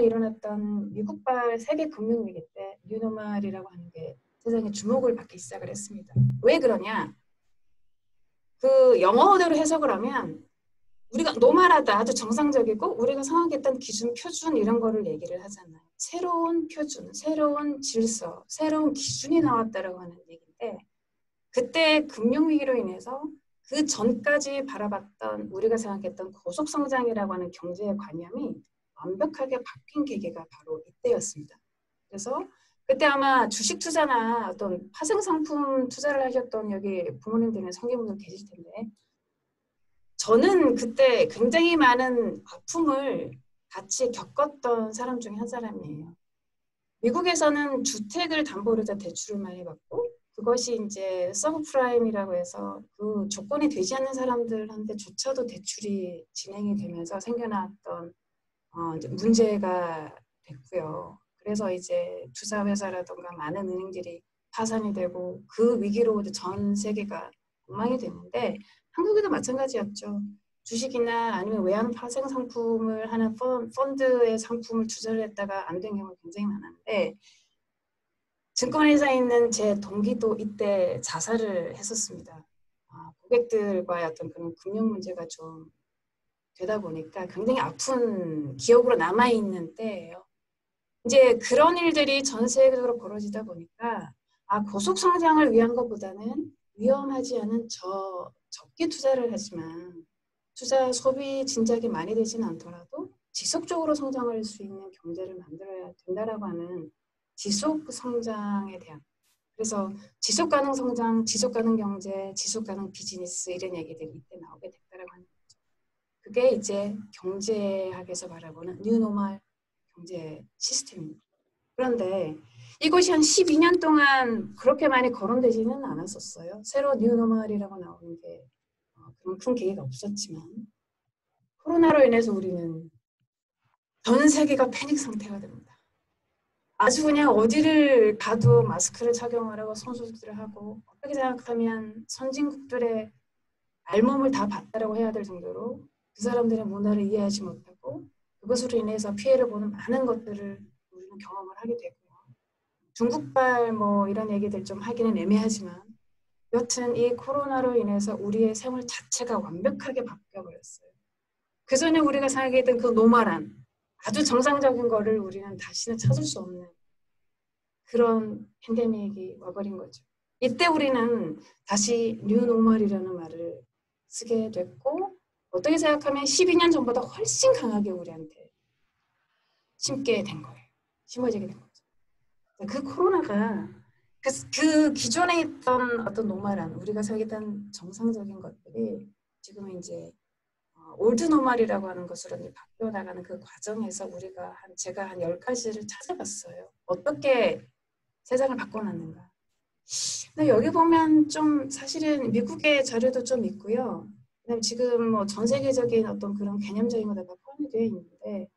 일어났던 미국발 세계 금융위기 때 뉴노멀이라고 하는 게 세상에 주목을 받기 시작을 했습니다. 왜 그러냐? 그 영어대로 해석을 하면 우리가 normal하다 아주 정상적이고 우리가 생각했던 기준 표준 이런 거를 얘기를 하잖아요. 새로운 표준, 새로운 질서, 새로운 기준이 나왔다라고 하는 얘기인데 그때 금융위기로 인해서 그 전까지 바라봤던 우리가 생각했던 고속성장이라고 하는 경제의 관념이 완벽하게 바뀐 계기가 바로 이때였습니다. 그래서 그때 아마 주식 투자나 어떤 파생 상품 투자를 하셨던 여기 부모님들이나 성인분들 계실 텐데 저는 그때 굉장히 많은 아픔을 같이 겪었던 사람 중에 한 사람이에요. 미국에서는 주택을 담보로 다 대출을 많이 받고 그것이 이제 서브프라임이라고 해서 그 조건이 되지 않는 사람들한테조차도 대출이 진행이 되면서 생겨났던 어, 문제가 됐고요. 그래서 이제 투자회사라든가 많은 은행들이 파산이 되고 그 위기로 전 세계가 엉망이 됐는데 한국에도 마찬가지였죠. 주식이나 아니면 외환 파생 상품을 하는 펀드의 상품을 투자를 했다가 안 된 경우가 굉장히 많았는데 증권회사에 있는 제 동기도 이때 자살을 했었습니다. 아, 고객들과의 어떤 그런 금융 문제가 좀 되다 보니까 굉장히 아픈 기억으로 남아있는 때예요. 이제 그런 일들이 전 세계적으로 벌어지다 보니까 아 고속 성장을 위한 것보다는 위험하지 않은 저 적게 투자를 하지만 투자 소비 진작이 많이 되지는 않더라도 지속적으로 성장할 수 있는 경제를 만들어야 된다라고 하는 지속 성장에 대한 그래서 지속 가능 성장, 지속 가능 경제, 지속 가능 비즈니스 이런 얘기들이 이때 나오게 거죠. 그게 이제 경제학에서 바라보는 뉴노멀 경제 시스템입니다. 그런데 이것이 한 12년 동안 그렇게 많이 거론되지는 않았었어요. 새로 뉴노멀이라고 나오는 게 어, 그런 큰 계기가 없었지만 코로나로 인해서 우리는 전 세계가 패닉 상태가 됩니다. 아주 그냥 어디를 가도 마스크를 착용하라고 선수들을 하고 어떻게 생각하면 선진국들의 알몸을 다 봤다라고 해야 될 정도로 그 사람들의 문화를 이해하지 못하고 그것으로 인해서 피해를 보는 많은 것들을 우리는 경험을 하게 되고요. 중국발 뭐 이런 얘기들 좀 하기는 애매하지만 여튼 이 코로나로 인해서 우리의 생활 자체가 완벽하게 바뀌어버렸어요. 그 전에 우리가 생각했던 그 normal한 아주 정상적인 거를 우리는 다시는 찾을 수 없는 그런 팬데믹이 와버린 거죠. 이때 우리는 다시 뉴노멀이라는 말을 쓰게 됐고 어떻게 생각하면 12년 전보다 훨씬 강하게 우리한테 심게 된 거예요. 심어지게 된 거죠. 그 코로나가 그, 그 기존에 있던 어떤 normal한 우리가 생각했던 정상적인 것들이 지금은 이제 어, old normal이라고 하는 것으로 바뀌어 나가는 그 과정에서 우리가 한 제가 한 열 가지를 찾아봤어요. 어떻게 세상을 바꿔놨는가. 근데 여기 보면 좀 사실은 미국의 자료도 좀 있고요. 그다음 지금 뭐 전 세계적인 어떤 그런 개념적인 것들 다 포함이 되어 있는데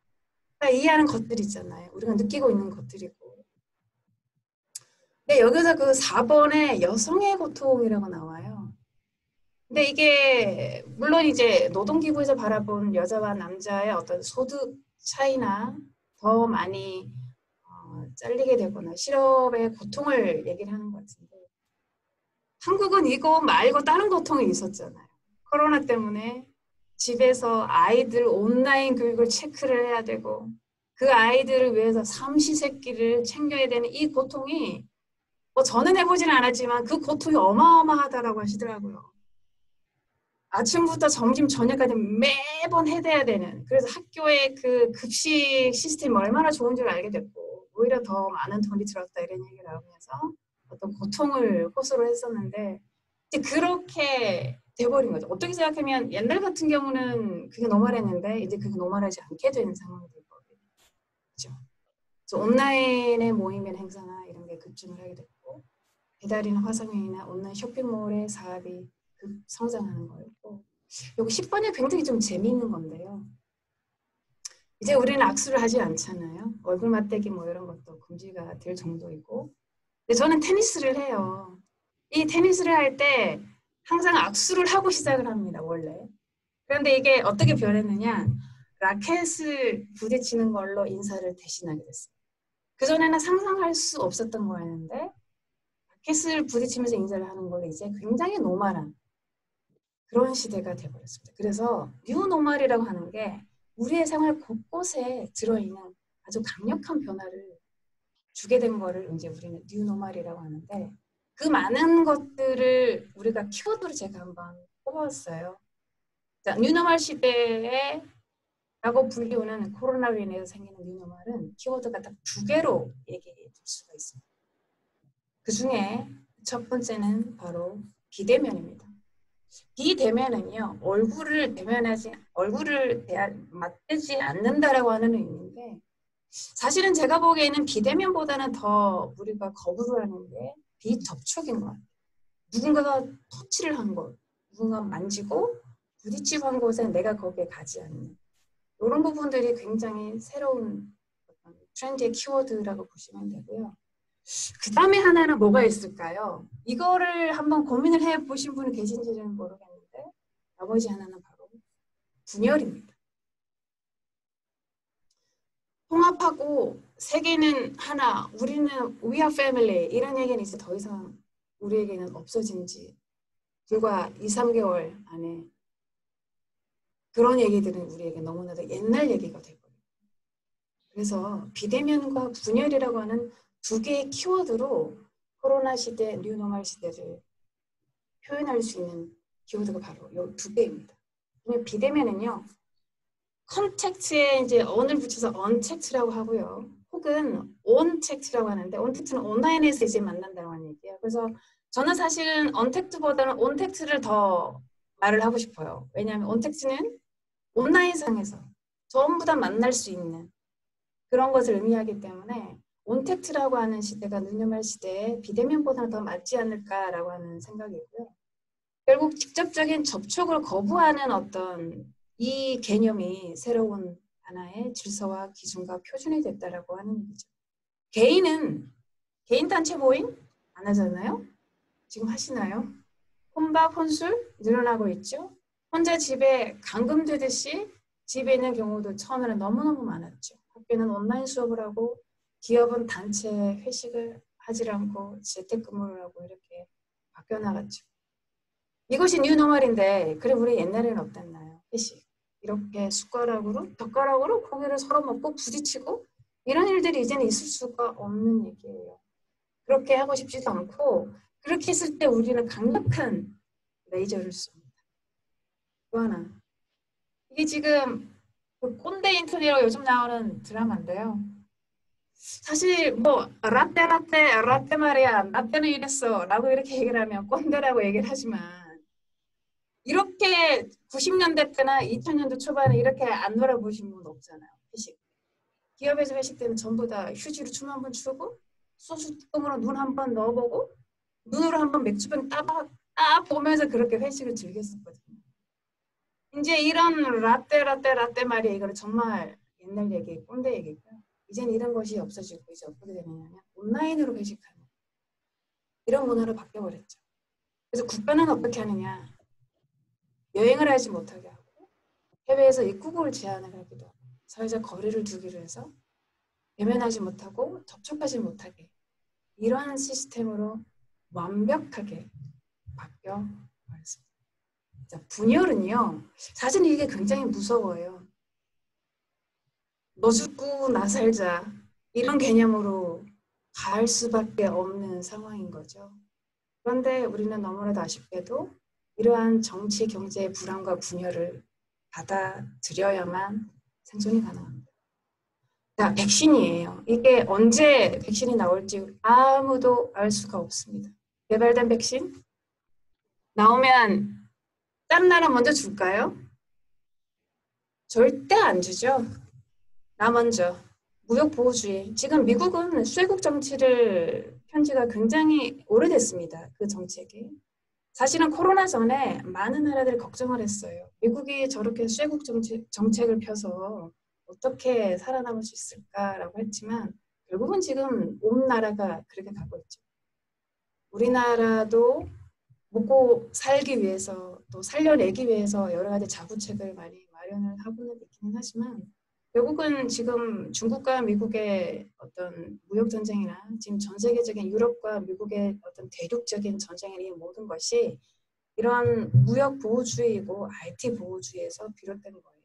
다 이해하는 것들 있잖아요. 우리가 느끼고 있는 것들이고. 근데 여기서 그 4번에 여성의 고통이라고 나와요. 근데 이게 물론 이제 노동 기구에서 바라본 여자와 남자의 어떤 소득 차이나 더 많이 어, 잘리게 되거나 실업의 고통을 얘기를 하는 것 같은데 한국은 이거 말고 다른 고통이 있었잖아요. 코로나 때문에 집에서 아이들 온라인 교육을 체크를 해야 되고 그 아이들을 위해서 삼시세끼를 챙겨야 되는 이 고통이 뭐 저는 해보지는 않았지만 그 고통이 어마어마하다라고 하시더라고요. 아침부터 점심 저녁까지 매번 해대야 되는 그래서 학교의 그 급식 시스템이 얼마나 좋은 줄 알게 됐고 오히려 더 많은 돈이 들었다 이런 얘기를 나오면서 어떤 고통을 호소를 했었는데 이제 그렇게 돼버린 거죠. 어떻게 생각하면 옛날 같은 경우는 그게 노멀했는데 이제 그게 노멀하지 않게 되는 상황이 되거든요. 그렇죠. 그래서 온라인의 모임이나 행사나 이런 게 급증을 하게 됐고 배달이나 화성인이나 온라인 쇼핑몰의 사업이 급 성장하는 거였고 여기 10번이 굉장히 좀 재미있는 건데요. 이제 우리는 악수를 하지 않잖아요. 얼굴 맞대기 뭐 이런 것도 금지가 될 정도이고 근데 저는 테니스를 해요. 이 테니스를 할때 항상 악수를 하고 시작을 합니다, 원래. 그런데 이게 어떻게 변했느냐. 라켓을 부딪히는 걸로 인사를 대신하게 됐어요. 그전에는 상상할 수 없었던 거였는데 라켓을 부딪히면서 인사를 하는 걸 이제 굉장히 normal한 그런 시대가 되어버렸습니다. 그래서 뉴 노멀이라고 하는 게 우리의 생활 곳곳에 들어있는 아주 강력한 변화를 주게 된 거를 이제 우리는 뉴 노멀이라고 하는데 그 많은 것들을 우리가 키워드로 제가 한번 뽑았어요. 자, 뉴노멀 시대에 라고 불리우는 코로나로 인해서 생기는 뉴노멀은 키워드가 딱 두 개로 얘기해 줄 수가 있습니다. 그 중에 첫 번째는 바로 비대면입니다. 비대면은요 얼굴을 대면하지 얼굴을 대하, 맞대지 않는다라고 하는 의미인데 사실은 제가 보기에는 비대면보다는 더 우리가 거부를 하는 게 비접촉인 것. 누군가가 터치를 한 것, 누군가 만지고 부딪히고 한 곳에 내가 거기에 가지 않는 이런 부분들이 굉장히 새로운 트렌드의 키워드라고 보시면 되고요. 그 다음에 하나는 뭐가 있을까요? 이거를 한번 고민을 해 보신 분이 계신지는 모르겠는데 나머지 하나는 바로 분열입니다. 통합하고 세계는 하나, 우리는 we are family 이런 얘기는 이제 더 이상 우리에게는 없어진 지 불과 2, 3개월 안에 그런 얘기들은 우리에게 너무나도 옛날 얘기가 되거든요. 그래서 비대면과 분열이라고 하는 두 개의 키워드로 코로나 시대, 뉴노멀 시대를 표현할 수 있는 키워드가 바로 이 두 개입니다. 비대면은요, contact에 이제 un을 붙여서 언택트라고 하고요. 혹은 온택트라고 하는데 온택트는 온라인에서 이제 만난다고 하는 얘기예요. 그래서 저는 사실은 언택트보다는 온택트를 더 말을 하고 싶어요. 왜냐하면 온택트는 온라인상에서 전부 다 만날 수 있는 그런 것을 의미하기 때문에 온택트라고 하는 시대가 뉴노멀 시대에 비대면보다는 더 맞지 않을까라고 하는 생각이고요. 결국 직접적인 접촉을 거부하는 어떤 이 개념이 새로운 하나의 질서와 기준과 표준이 됐다라고 하는 얘기죠. 개인은 개인 단체 모임 안 하잖아요. 지금 하시나요? 혼밥 혼술 늘어나고 있죠. 혼자 집에 감금되듯이 집에 있는 경우도 처음에는 너무너무 많았죠. 학교는 온라인 수업을 하고 기업은 단체 회식을 하지 않고 재택근무를 하고 이렇게 바뀌어 나갔죠. 이것이 뉴노멀인데 그래 우리 옛날에는 어땠나요? 회식. 이렇게 숟가락으로 젓가락으로 고기를 서로 먹고 부딪히고 이런 일들이 이제는 있을 수가 없는 얘기예요. 그렇게 하고 싶지도 않고 그렇게 했을 때 우리는 강력한 레이저를 씁니다. 또 하나 이게 지금 그 꼰대 인턴이라고 요즘 나오는 드라마인데요. 사실 뭐 라떼 라떼 라떼 말이야 라떼는 이랬어 라고 이렇게 얘기를 하면 꼰대라고 얘기를 하지만 이렇게 90년대 때나 2000년대 초반에 이렇게 안 놀아보신 분 없잖아요 회식. 기업에서 회식 때는 전부 다 휴지로 춤 한 번 추고 소주 뚜껑으로 눈 한 번 넣어보고 눈으로 한 번 맥주병 따박 딱 보면서 그렇게 회식을 즐겼었거든요. 이제 이런 라떼 라떼 라떼 말이 이거는 정말 옛날 얘기 꼰대 얘기고요. 이젠 이런 것이 없어지고 이제 어떻게 되느냐면 온라인으로 회식하는 이런 문화로 바뀌어버렸죠. 그래서 국가는 어떻게 하느냐 여행을 하지 못하게 하고 해외에서 입국을 제한을 하기도 하고 사회적 거리를 두기로 해서 대면하지 못하고 접촉하지 못하게 이러한 시스템으로 완벽하게 바뀌어 버렸습니다. 자, 분열은요 사실 이게 굉장히 무서워요. 너 죽고 나 살자 이런 개념으로 갈 수밖에 없는 상황인 거죠. 그런데 우리는 너무나도 아쉽게도 이러한 정치, 경제의 불안과 분열을 받아들여야만 생존이 가능합니다. 자, 백신이에요. 이게 언제 백신이 나올지 아무도 알 수가 없습니다. 개발된 백신 나오면 다른 나라 먼저 줄까요? 절대 안 주죠. 나 먼저 무역 보호주의. 지금 미국은 쇠국 정치를 편지가 굉장히 오래됐습니다. 그 정책이. 사실은 코로나 전에 많은 나라들이 걱정을 했어요. 미국이 저렇게 쇠국 정책, 정책 을 펴서 어떻게 살아남을 수 있을까라고 했지만 결국은 지금 온 나라가 그렇게 가고 있죠. 우리나라도 먹고 살기 위해서 또 살려내기 위해서 여러 가지 자부책을 많이 마련을 하고는 있기는 하지만 결국은 지금 중국과 미국의 어떤 무역 전쟁이나 지금 전 세계적인 유럽과 미국의 어떤 대륙적인 전쟁의 이 모든 것이 이런 무역 보호주의이고 IT 보호주의에서 비롯된 거예요.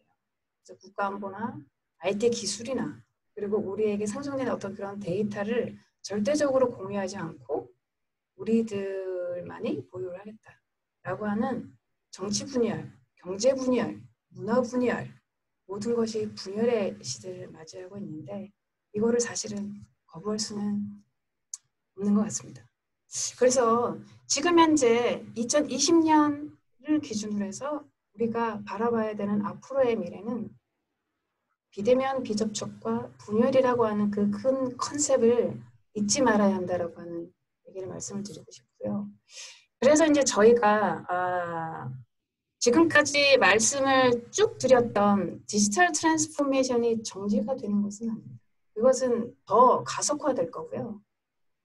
그래서 국가 안보나 IT 기술이나 그리고 우리에게 상정된 어떤 그런 데이터를 절대적으로 공유하지 않고 우리들만이 보유를 하겠다라고 하는 정치 분열, 경제 분열, 문화 분열 모든 것이 분열의 시대를 맞이하고 있는데 이거를 사실은 거부할 수는 없는 것 같습니다. 그래서 지금 현재 2020년을 기준으로 해서 우리가 바라봐야 되는 앞으로의 미래는 비대면 비접촉과 분열이라고 하는 그 큰 컨셉을 잊지 말아야 한다라고 하는 얘기를 말씀을 드리고 싶고요. 그래서 이제 저희가 아, 지금까지 말씀을 쭉 드렸던 디지털 transformation이 정지가 되는 것은 아닙니다. 그것은 더 가속화될 거고요.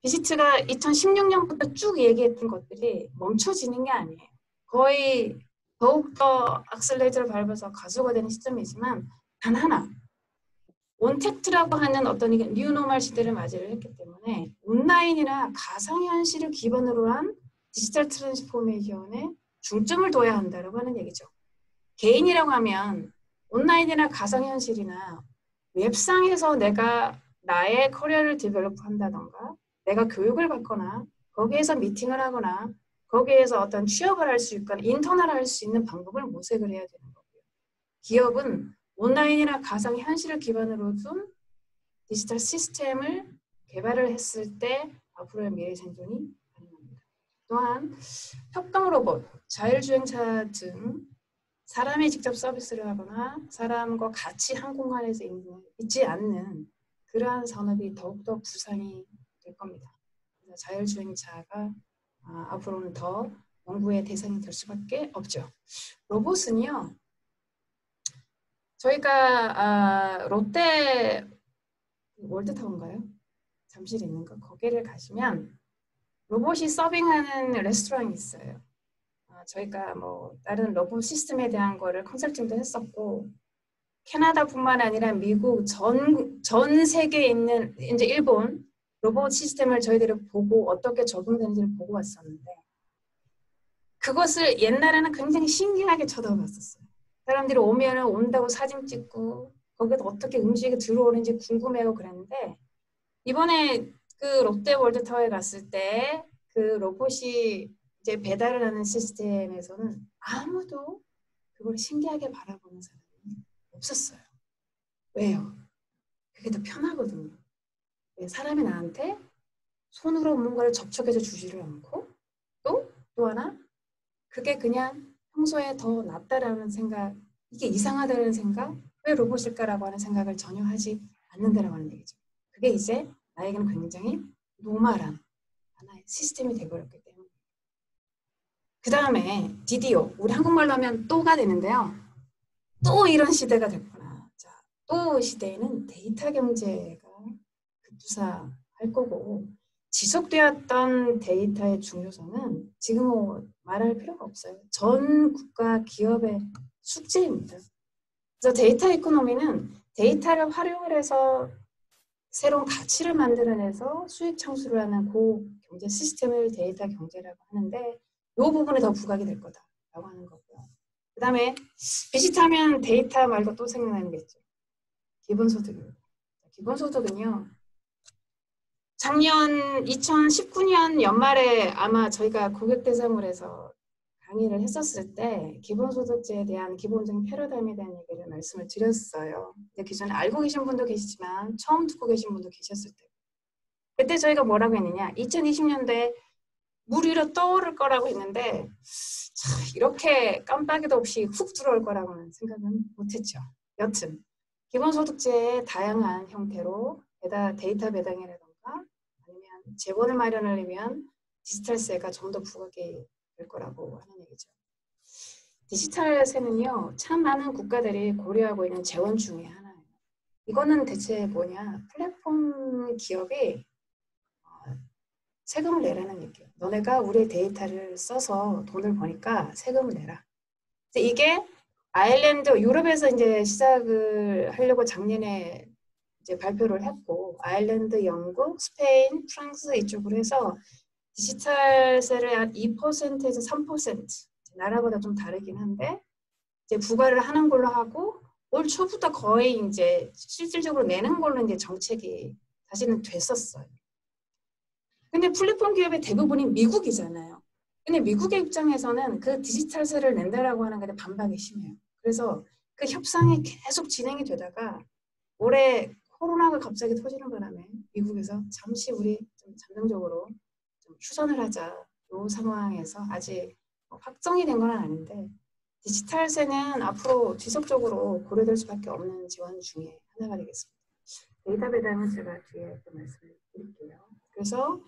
비지트가 2016년부터 쭉 얘기했던 것들이 멈춰지는 게 아니에요. 거의 더욱더 악셀레이터를 밟아서 가속화 되는 시점이지만 단 하나 온택트라고 하는 어떤 뉴노멀 시대를 맞이를 했기 때문에 온라인이나 가상현실을 기반으로 한 디지털 transformation에 중점을 둬야 한다고 하는 얘기죠. 개인이라고 하면 온라인이나 가상현실이나 웹상에서 내가 나의 커리어를 develop 한다던가 내가 교육을 받거나 거기에서 미팅을 하거나 거기에서 어떤 취업을 할 수 있거나 인턴을 할 수 있는 방법을 모색을 해야 되는 거고요. 기업은 온라인이나 가상 현실을 기반으로 둔 디지털 시스템을 개발을 했을 때 앞으로의 미래 생존이. 또한 협동 로봇, 자율주행차 등 사람이 직접 서비스를 하거나 사람과 같이 한 공간에서 있지 않는 그러한 산업이 더욱더 부상이 될 겁니다. 자율주행차가 아, 앞으로는 더 연구의 대상이 될 수밖에 없죠. 로봇은요, 저희가 아, 롯데 월드타운가요? 잠실에 있는 거 거기를 가시면 로봇이 서빙하는 레스토랑이 있어요. 아, 저희가 뭐 다른 로봇 시스템에 대한 거를 컨설팅도 했었고 캐나다뿐만 아니라 미국 전, 전 세계에 있는 이제 일본 로봇 시스템을 저희들이 보고 어떻게 적용되는지를 보고 왔었는데 그것을 옛날에는 굉장히 신기하게 쳐다봤었어요. 사람들이 오면은 온다고 사진 찍고 거기서 어떻게 음식이 들어오는지 궁금해하고 그랬는데 이번에 그 롯데월드타워에 갔을 때 그 로봇이 이제 배달을 하는 시스템에서는 아무도 그걸 신기하게 바라보는 사람이 없었어요. 왜요? 그게 더 편하거든요. 사람이 나한테 손으로 뭔가를 접촉해서 주지를 않고 또, 또 하나 그게 그냥 평소에 더 낫다라는 생각, 이게 이상하다는 생각, 왜 로봇일까라고 하는 생각을 전혀 하지 않는다라고 하는 얘기죠. 그게 이제 나에게는 굉장히 normal한 하나의 시스템이 되어버렸기 때문에. 그 다음에 드디어 우리 한국말로 하면 또가 되는데요. 또 이런 시대가 됐구나. 자, 또 시대에는 데이터 경제가 급부상할 거고 지속되었던 데이터의 중요성은 지금 뭐 말할 필요가 없어요. 전 국가 기업의 숙제입니다. 그래서 data economy는 데이터를 활용을 해서 새로운 가치를 만들어내서 수익 창출을 하는 고 경제 시스템을 데이터 경제라고 하는데 이 부분에 더 부각이 될 거다라고 하는 거고요. 그 다음에 비슷하면 데이터 말고 또 생각나는 게 있죠. 기본소득입니다. 기본소득은요. 작년 2019년 연말에 아마 저희가 고객 대상으로 해서 강의를 했었을 때 기본소득제에 대한 기본적인 패러다임에 대한 얘기를 말씀을 드렸어요. 근데 기존에 알고 계신 분도 계시지만 처음 듣고 계신 분도 계셨을 때 그때 저희가 뭐라고 했느냐 2020년대 물 위로 떠오를 거라고 했는데 참 이렇게 깜빡이도 없이 훅 들어올 거라고는 생각은 못했죠. 여튼 기본소득제의 다양한 형태로 데이터 배당이라든가 재원을 마련하려면 디지털세가 좀 더 부각이 될 거라고 하는 얘기죠. 디지털세는요, 참 많은 국가들이 고려하고 있는 재원 중에 하나예요. 이거는 대체 뭐냐? 플랫폼 기업이 어, 세금을 내라는 얘기예요. 너네가 우리 데이터를 써서 돈을 버니까 세금을 내라. 이게 아일랜드 유럽에서 이제 시작을 하려고 작년에 이제 발표를 했고 아일랜드, 영국, 스페인, 프랑스 이쪽으로 해서 디지털세를 한 2%에서 3% 나라보다 좀 다르긴 한데 이제 부과를 하는 걸로 하고 올 초부터 거의 이제 실질적으로 내는 걸로 이제 정책이 사실은 됐었어요. 근데 플랫폼 기업의 대부분이 미국이잖아요. 근데 미국의 입장에서는 그 디지털세를 낸다라고 하는 것에 반박이 심해요. 그래서 그 협상이 계속 진행이 되다가 올해 코로나가 갑자기 터지는 바람에 미국에서 잠시 우리 좀 잠정적으로 좀 휴전을 하자. 이 상황에서 아직 확정이 된 건 아닌데 디지털세는 앞으로 지속적으로 고려될 수밖에 없는 지원 중에 하나가 되겠습니다. 데이터 배당은 제가 뒤에 또 말씀을 드릴게요. 그래서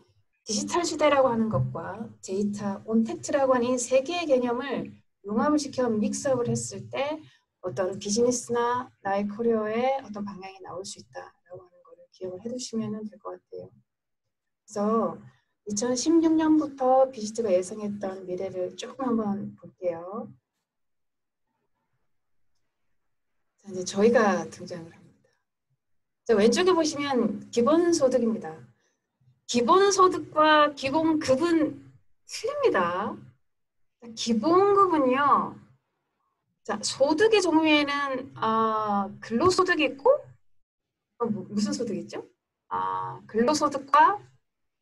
디지털 시대라고 하는 것과 데이터 ontact라고 하는 이 세 개의 개념을 융합을 시켜 mix up을 했을 때 어떤 비즈니스나 나의 커리어에 어떤 방향이 나올 수 있다라고 하는 것을 기억을 해두시면 될 것 같아요. 그래서 2016년부터 비지트가 예상했던 미래를 조금 한번 볼게요. 자, 이제 저희가 등장을 합니다. 자, 왼쪽에 보시면 기본소득입니다. 기본소득과 기본급은 틀립니다. 기본급은요. 자, 소득의 종류에는 아, 근로소득이 있고 어, 무슨 소득 있죠? 아, 근로소득과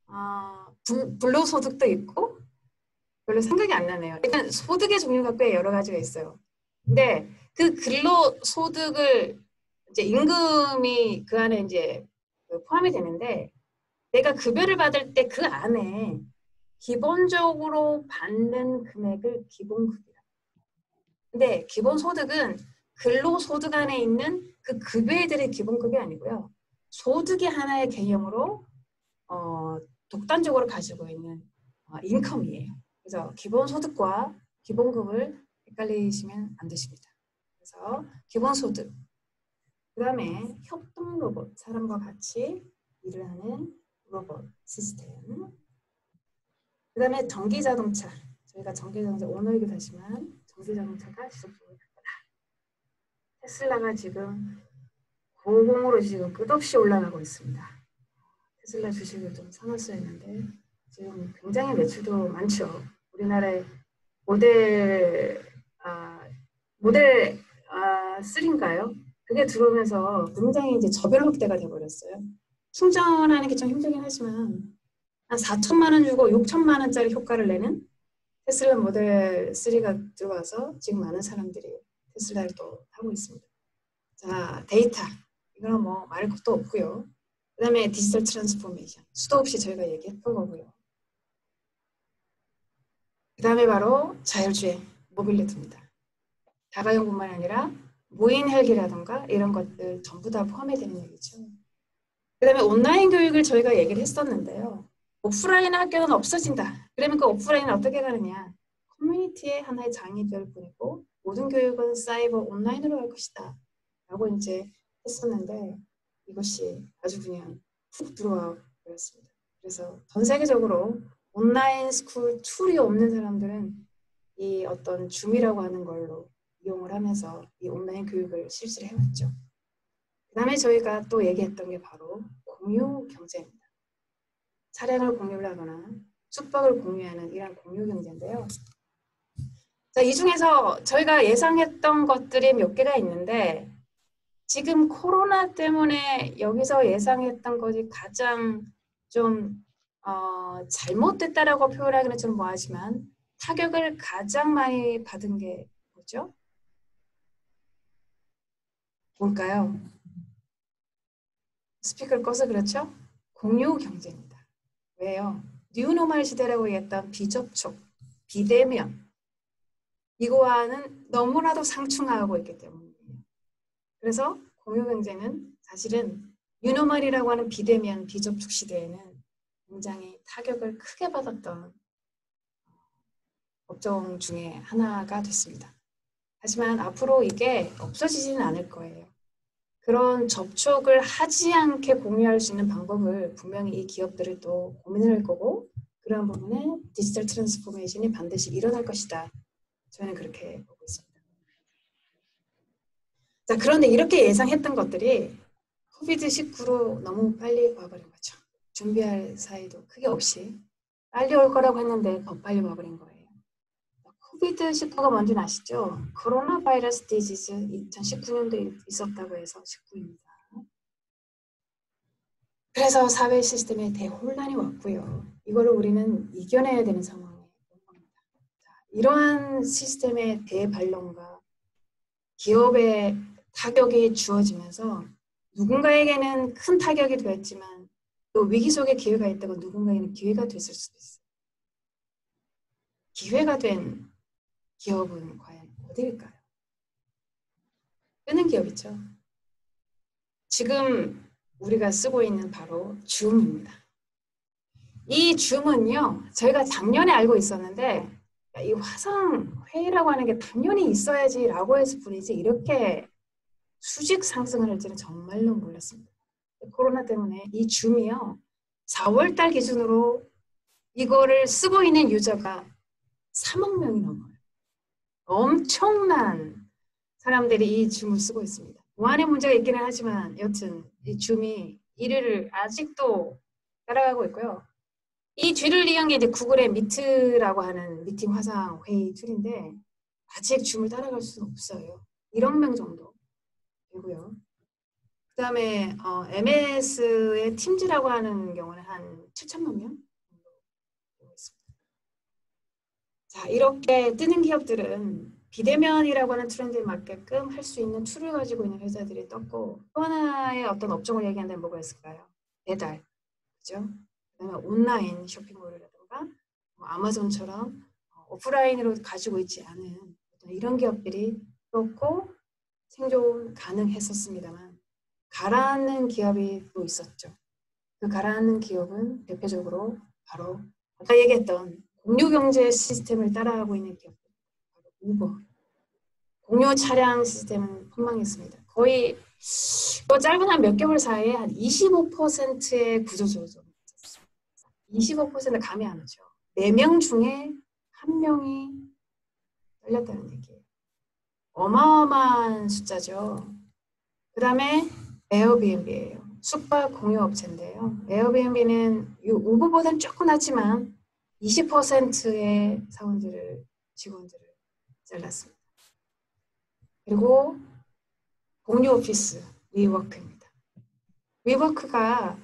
아, 불, 불로소득도 있고 별로 생각이 안 나네요. 일단 소득의 종류가 꽤 여러 가지가 있어요. 근데 그 근로 소득을 이제 임금이 그 안에 이제 그 포함이 되는데 내가 급여를 받을 때 그 안에 기본적으로 받는 금액을 기본급이라. 근데 기본소득은 근로소득 안에 있는 그 급여들의 기본급이 아니고요. 소득의 하나의 개념으로 어, 독단적으로 가지고 있는 어, 인컴이에요. 그래서 기본소득과 기본급을 헷갈리시면 안 되십니다. 그래서 기본소득, 그 다음에 협동 로봇, 사람과 같이 일을 하는 로봇 시스템, 그 다음에 전기자동차, 저희가 전기자동차 오너이기도 하지만 전기자동차가 지속적으로 갈 거다. 테슬라가 지금 고공으로 지금 끝없이 올라가고 있습니다. 테슬라 주식을 좀 사놨어야 했는데 지금 굉장히 매출도 많죠. 우리나라의 모델 아, 모델 아, 3인가요? 그게 들어오면서 굉장히 이제 저별 확대가 돼버렸어요. 충전하는 게 좀 힘들긴 하지만 한 4천만 원 주고 6천만 원짜리 효과를 내는 테슬라 모델 3가 들어와서 지금 많은 사람들이 테슬라를 또 하고 있습니다. 자 데이터 이거는 뭐 말할 것도 없고요. 그 다음에 digital transformation 수도 없이 저희가 얘기했던 거고요. 그 다음에 바로 자율주행 mobility입니다. 자가용뿐만 아니라 무인 헬기라던가 이런 것들 전부 다 포함이 되는 얘기죠. 그 다음에 온라인 교육을 저희가 얘기를 했었는데요. 오프라인 학교는 없어진다. 그러면 그 오프라인은 어떻게 가느냐. 커뮤니티의 하나의 장이 될 뿐이고 모든 교육은 사이버 온라인으로 갈 것이다. 라고 이제 했었는데 이것이 아주 그냥 훅 들어와 버렸습니다. 그래서 전 세계적으로 online school tool이 없는 사람들은 이 어떤 줌이라고 하는 걸로 이용을 하면서 이 온라인 교육을 실시를 해왔죠. 그 다음에 저희가 또 얘기했던 게 바로 공유 경제입니다. 차량을 공유를 하거나 숙박을 공유하는 이런 공유 경제인데요. 자, 이 중에서 저희가 예상했던 것들이 몇 개가 있는데 지금 코로나 때문에 여기서 예상했던 것이 가장 좀 어, 잘못됐다라고 표현하기는 좀 뭐하지만 타격을 가장 많이 받은 게 뭐죠? 뭘까요? 스피커를 꺼서 그렇죠? 공유 경제입니다. 왜요? new normal 시대라고 얘기했던 비접촉, 비대면 이거와는 너무나도 상충하고 있기 때문이에요. 그래서 공유 경제는 사실은 new normal이라고 하는 비대면, 비접촉 시대에는 굉장히 타격을 크게 받았던 업종 중에 하나가 됐습니다. 하지만 앞으로 이게 없어지지는 않을 거예요. 그런 접촉을 하지 않게 공유할 수 있는 방법을 분명히 이 기업들이 또 고민을 할 거고 그런 부분에 digital transformation이 반드시 일어날 것이다. 저는 그렇게 보고 있습니다. 자, 그런데 이렇게 예상했던 것들이 COVID 19로 너무 빨리 와버린 거죠. 준비할 사이도 크게 없이 빨리 올 거라고 했는데 더 빨리 와버린 거예요. COVID 19가 뭔지는 아시죠? corona virus disease 2019년도에 있었다고 해서 19입니다. 그래서 사회 시스템에 대혼란이 왔고요. 이거를 우리는 이겨내야 되는 상황에 온 겁니다. 자, 이러한 시스템의 대반론과 기업의 타격이 주어지면서 누군가에게는 큰 타격이 되었지만 또 위기 속에 기회가 있다고 누군가에게는 기회가 됐을 수도 있어요. 기회가 된 기업은 과연 어디일까요? 뜨는 기업이죠. 지금 우리가 쓰고 있는 바로 줌입니다. 이 줌은요, 저희가 작년에 알고 있었는데, 이 화상 회의라고 하는 게 당연히 있어야지라고 해서 뿐이지, 이렇게 수직 상승을 할지는 정말로 몰랐습니다. 코로나 때문에 이 줌이요, 4월 달 기준으로 이거를 쓰고 있는 유저가 3억 명이 넘어요. 엄청난 사람들이 이 줌을 쓰고 있습니다. 무한의 문제가 있기는 하지만 여튼 이 줌이 1위를 아직도 따라가고 있고요. 이 줌을 이용한 게 이제 구글의 미트라고 하는 미팅 화상 회의 툴인데 아직 줌을 따라갈 수는 없어요. 1억 명 정도 되고요. 그 다음에 어, MS의 팀즈라고 하는 경우는 한 7천만 명 정도 있습니다. 자 이렇게 뜨는 기업들은 비대면이라고 하는 트렌드에 맞게끔 할 수 있는 tool을 가지고 있는 회사들이 떴고 또 하나의 어떤 업종을 얘기한다면 뭐가 있을까요? 배달, 그죠? 그다음에 온라인 쇼핑몰이라든가 뭐 아마존처럼 오프라인으로 가지고 있지 않은 이런 기업들이 떴고 생존 가능했었습니다만 가라앉는 기업이 또 있었죠. 그 가라앉는 기업은 대표적으로 바로 아까 얘기했던 공유 경제 시스템을 따라가고 있는 기업 우버. 공유 차량 시스템은 폭망했습니다. 거의 뭐 짧은 한 몇 개월 사이에 한 25%의 구조조정. 25% 감이 안 오죠. 4명 중에 한 명이 떨렸다는 얘기예요. 어마어마한 숫자죠. 그 다음에 에어비앤비예요. 숙박 공유 업체인데요. 에어비앤비는 우버보다는 조금 낮지만 20%의 사원들을 직원들을 잘랐습니다. 그리고 공유 오피스 위워크입니다. 위워크가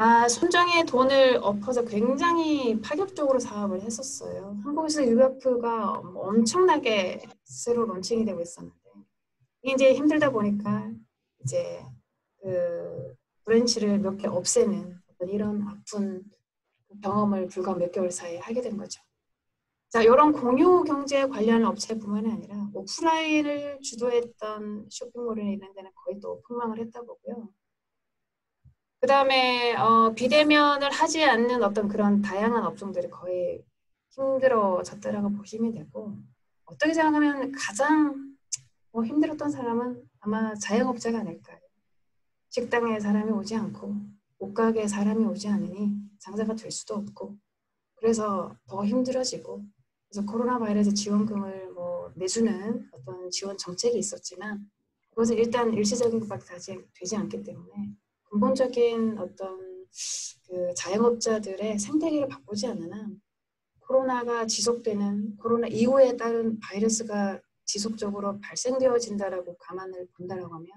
아, 손정의 돈을 엎어서 굉장히 파격적으로 사업을 했었어요. 한국에서 위워크가 엄청나게 새로 론칭이 되고 있었는데 이제 힘들다 보니까 이제 그 branch를 몇 개 없애는 이런 아픈 경험을 불과 몇 개월 사이에 하게 된 거죠. 자, 이런 공유 경제 관련 업체뿐만이 아니라 오프라인을 주도했던 쇼핑몰이나 이런 데는 거의 또 폭망을 했다 보고요. 그 다음에 어, 비대면을 하지 않는 어떤 그런 다양한 업종들이 거의 힘들어졌다라고 보시면 되고 어떻게 생각하면 가장 뭐 힘들었던 사람은 아마 자영업자가 아닐까요? 식당에 사람이 오지 않고 옷가게에 사람이 오지 않으니 장사가 될 수도 없고 그래서 더 힘들어지고 그래서 코로나 바이러스 지원금을 뭐 내주는 어떤 지원 정책이 있었지만 그것은 일단 일시적인 것밖에 되지 않기 때문에 근본적인 어떤 그 자영업자들의 생태계를 바꾸지 않는 한 코로나가 지속되는 코로나 이후에 따른 바이러스가 지속적으로 발생되어진다라고 감안을 본다라고 하면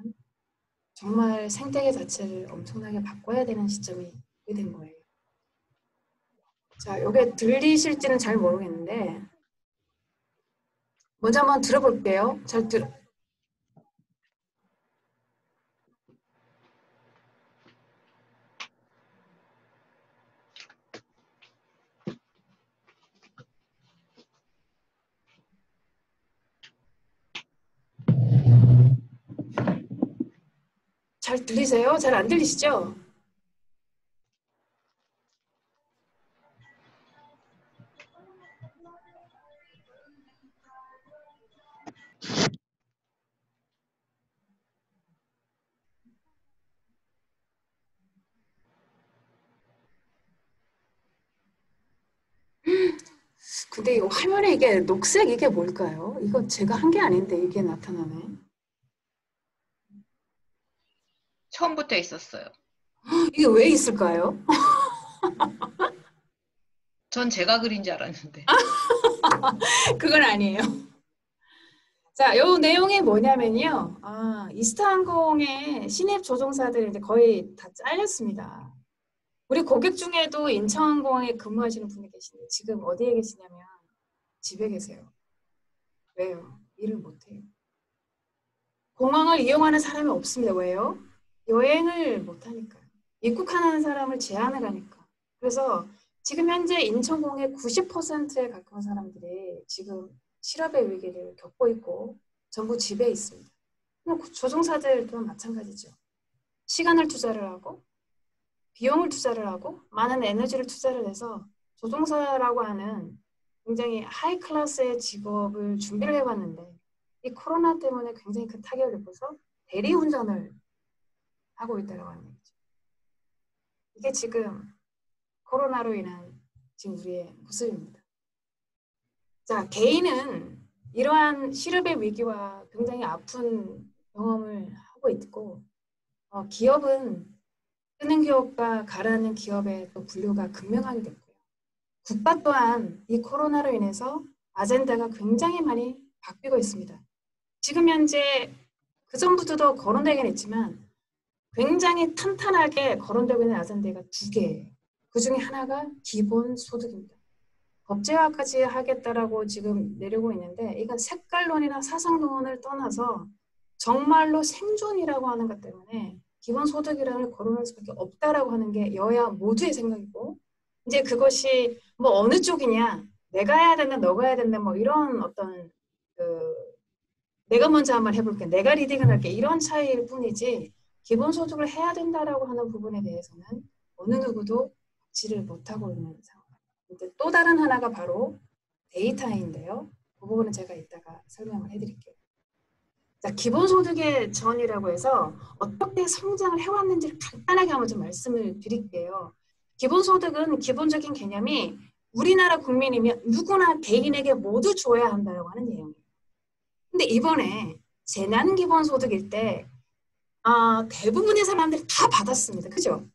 정말 생태계 자체를 엄청나게 바꿔야 되는 시점이 된 거예요. 자, 이게 들리실지는 잘 모르겠는데 먼저 한번 들어볼게요. 잘 들. 잘 들리세요? 잘 안 들리시죠? 근데 이 화면에 이게 녹색 이게 뭘까요? 이거 제가 한 게 아닌데 이게 나타나네. 처음부터 있었어요. 이게 왜 있을까요? 전 제가 그린 줄 알았는데. 그건 아니에요. 자, 요 내용이 뭐냐면요. 아, 이스타항공의 신입 조종사들이 이제 거의 다 잘렸습니다. 우리 고객 중에도 인천항공에 근무하시는 분이 계신데 지금 어디에 계시냐면 집에 계세요. 왜요? 일을 못해요. 공항을 이용하는 사람이 없습니다. 왜요? 여행을 못하니까요. 입국하는 사람을 제한을 하니까. 그래서 지금 현재 인천공의 90%에 가까운 사람들이 지금 실업의 위기를 겪고 있고 전부 집에 있습니다. 조종사들도 마찬가지죠. 시간을 투자를 하고 비용을 투자를 하고 많은 에너지를 투자를 해서 조종사라고 하는 굉장히 하이 클래스의 직업을 준비를 해봤는데 이 코로나 때문에 굉장히 큰 타격을 입어서 대리운전을 하고 있다고 하는 얘기죠. 이게 지금 코로나로 인한 지금 우리의 모습입니다. 자, 개인은 이러한 실업의 위기와 굉장히 아픈 경험을 하고 있고 어, 기업은 뜨는 기업과 가라앉는 기업의 또 분류가 극명하게 됐고요. 국가 또한 이 코로나로 인해서 아젠다가 굉장히 많이 바뀌고 있습니다. 지금 현재 그 전부터도 거론되긴 했지만 굉장히 탄탄하게 거론되고 있는 아젠다가 두 개예요. 그 중에 하나가 기본 소득입니다. 법제화까지 하겠다라고 지금 내려고 있는데 이건 색깔론이나 사상론을 떠나서 정말로 생존이라고 하는 것 때문에 기본 소득이라는 거론할 수밖에 없다라고 하는 게 여야 모두의 생각이고 이제 그것이 뭐 어느 쪽이냐 내가 해야 된다 너가 해야 된다 뭐 이런 어떤 그 내가 먼저 한번 해볼게 내가 리딩을 할게 이런 차이일 뿐이지 기본소득을 해야 된다라고 하는 부분에 대해서는 어느 누구도 지를 못하고 있는 상황. 이제 또 다른 하나가 바로 데이터인데요. 그 부분은 제가 이따가 설명을 해드릴게요. 자, 기본소득의 전이라고 해서 어떻게 성장을 해왔는지를 간단하게 한번 좀 말씀을 드릴게요. 기본소득은 기본적인 개념이 우리나라 국민이면 누구나 개인에게 모두 줘야 한다고 하는 내용이에요. 근데 이번에 재난기본소득일 때 아, 대부분의 사람들이 다 받았습니다. 그죠?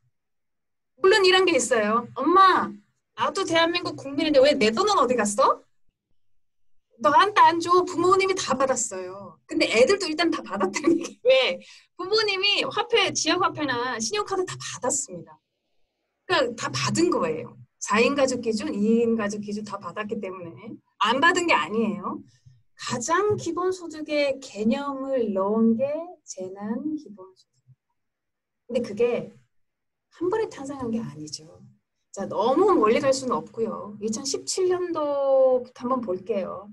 물론 이런 게 있어요. 엄마, 나도 대한민국 국민인데 왜 내 돈은 어디 갔어? 너한테 안 줘. 부모님이 다 받았어요. 근데 애들도 일단 다 받았다는 얘기. 왜? 부모님이 화폐, 지역화폐나 신용카드 다 받았습니다. 그러니까 다 받은 거예요. 4인 가족 기준, 2인 가족 기준 다 받았기 때문에 안 받은 게 아니에요. 가장 기본소득의 개념을 넣은 게 재난 기본소득. 근데 그게 한 번에 탄생한 게 아니죠. 자, 너무 멀리 갈 수는 없고요. 2017년도부터 한번 볼게요.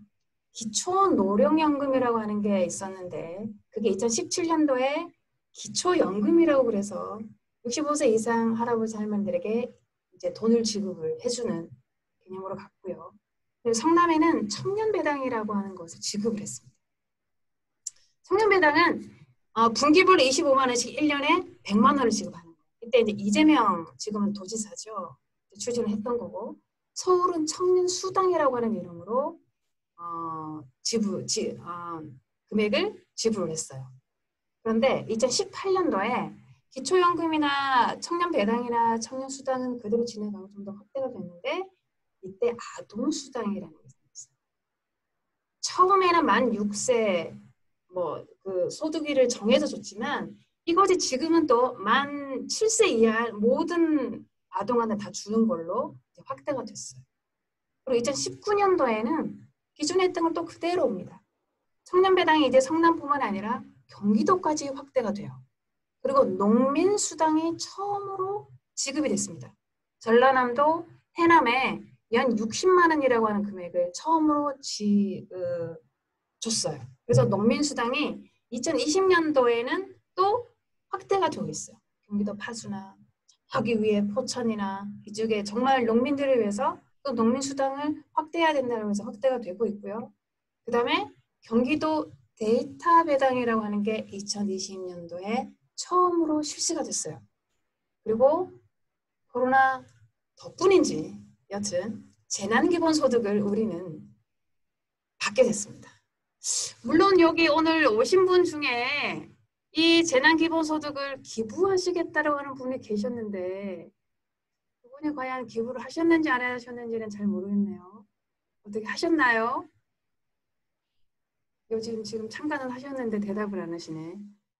기초노령연금이라고 하는 게 있었는데 그게 2017년도에 기초연금이라고 그래서 65세 이상 할아버지 할머니들에게 이제 돈을 지급을 해주는 개념으로 갔고요. 성남에는 청년배당이라고 하는 것을 지급을 했습니다. 청년배당은 어, 분기별 25만 원씩 1년에 100만 원을 지급하는 거예요. 이때 이제 이재명 지금은 도지사죠. 추진을 했던 거고 서울은 청년 수당이라고 하는 이름으로 어, 지불, 지, 어, 금액을 지불을 했어요. 그런데 2018년도에 기초연금이나 청년 배당이나 청년 수당은 그대로 진행하고 좀 더 확대가 됐는데 이때 아동수당이라는 게 생겼어요. 처음에는 만 6세 뭐 그 소득위를 정해서 줬지만 이것이 지금은 또 만 7세 이하 모든 아동한테 다 주는 걸로 확대가 됐어요. 그리고 2019년도에는 기존에 했던 걸 또 그대로 옵니다. 청년배당이 이제 성남뿐만 아니라 경기도까지 확대가 돼요. 그리고 농민수당이 처음으로 지급이 됐습니다. 전라남도 해남에 연 60만 원이라고 하는 금액을 처음으로 지, 그, 줬어요. 그래서 농민수당이 2020년도에는 또 확대가 되고 있어요. 경기도 파주나 하기 위해 포천이나 이쪽에 정말 농민들을 위해서 또 농민수당을 확대해야 된다고 해서 확대가 되고 있고요. 그 다음에 경기도 데이터 배당이라고 하는 게 2020년도에 처음으로 실시가 됐어요. 그리고 코로나 덕분인지 여튼 재난기본소득을 우리는 받게 됐습니다. 물론 여기 오늘 오신 분 중에 이 재난기본소득을 기부하시겠다라고 하는 분이 계셨는데 그분이 과연 기부를 하셨는지 안 하셨는지는 잘 모르겠네요. 어떻게 하셨나요? 요즘 지금 참가는 하셨는데 대답을 안 하시네.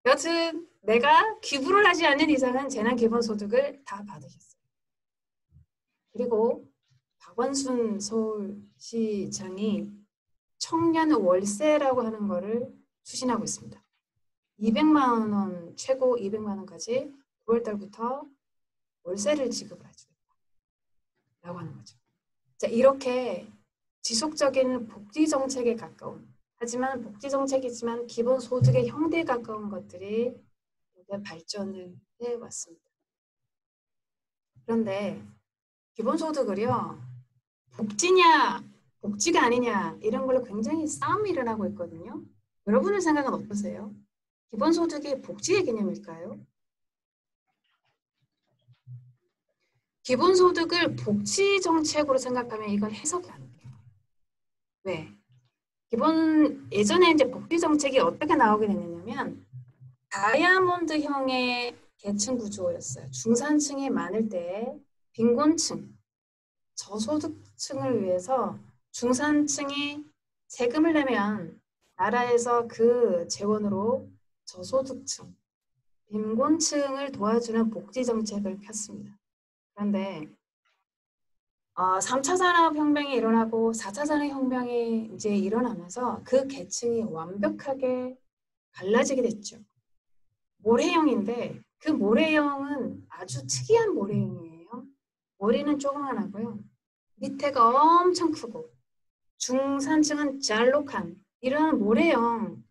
여튼 내가 기부를 하지 않는 이상은 재난기본소득을 다 받으셨어요. 그리고 박원순 서울시장이 청년 월세라고 하는 거를 추진하고 있습니다. 200만 원 최고 200만 원까지 9월 달부터 월세를 지급을 해주겠다라고 하는 거죠. 자 이렇게 지속적인 복지 정책에 가까운 하지만 복지 정책이지만 기본 소득의 형태에 가까운 것들이 발전을 해왔습니다. 그런데 기본 소득을요 복지냐 복지가 아니냐 이런 걸로 굉장히 싸움이 일어나고 있거든요. 여러분의 생각은 어떠세요? 기본소득이 복지의 개념일까요? 기본소득을 복지 정책으로 생각하면 이건 해석이 안 돼요. 왜? 기본 예전에 이제 복지 정책이 어떻게 나오게 됐냐면 다이아몬드형의 계층 구조였어요. 중산층이 많을 때 빈곤층, 저소득 층을 위해서 중산층이 세금을 내면 나라에서 그 재원으로 저소득층, 빈곤층을 도와주는 복지 정책을 폈습니다. 그런데 어, 3차 산업혁명이 일어나고 4차 산업혁명이 이제 일어나면서 그 계층이 완벽하게 갈라지게 됐죠. 모래형인데 그 모래형은 아주 특이한 모래형이에요. 머리는 조그만하고요. 밑에가 엄청 크고 중산층은 잘록한 이런 모래형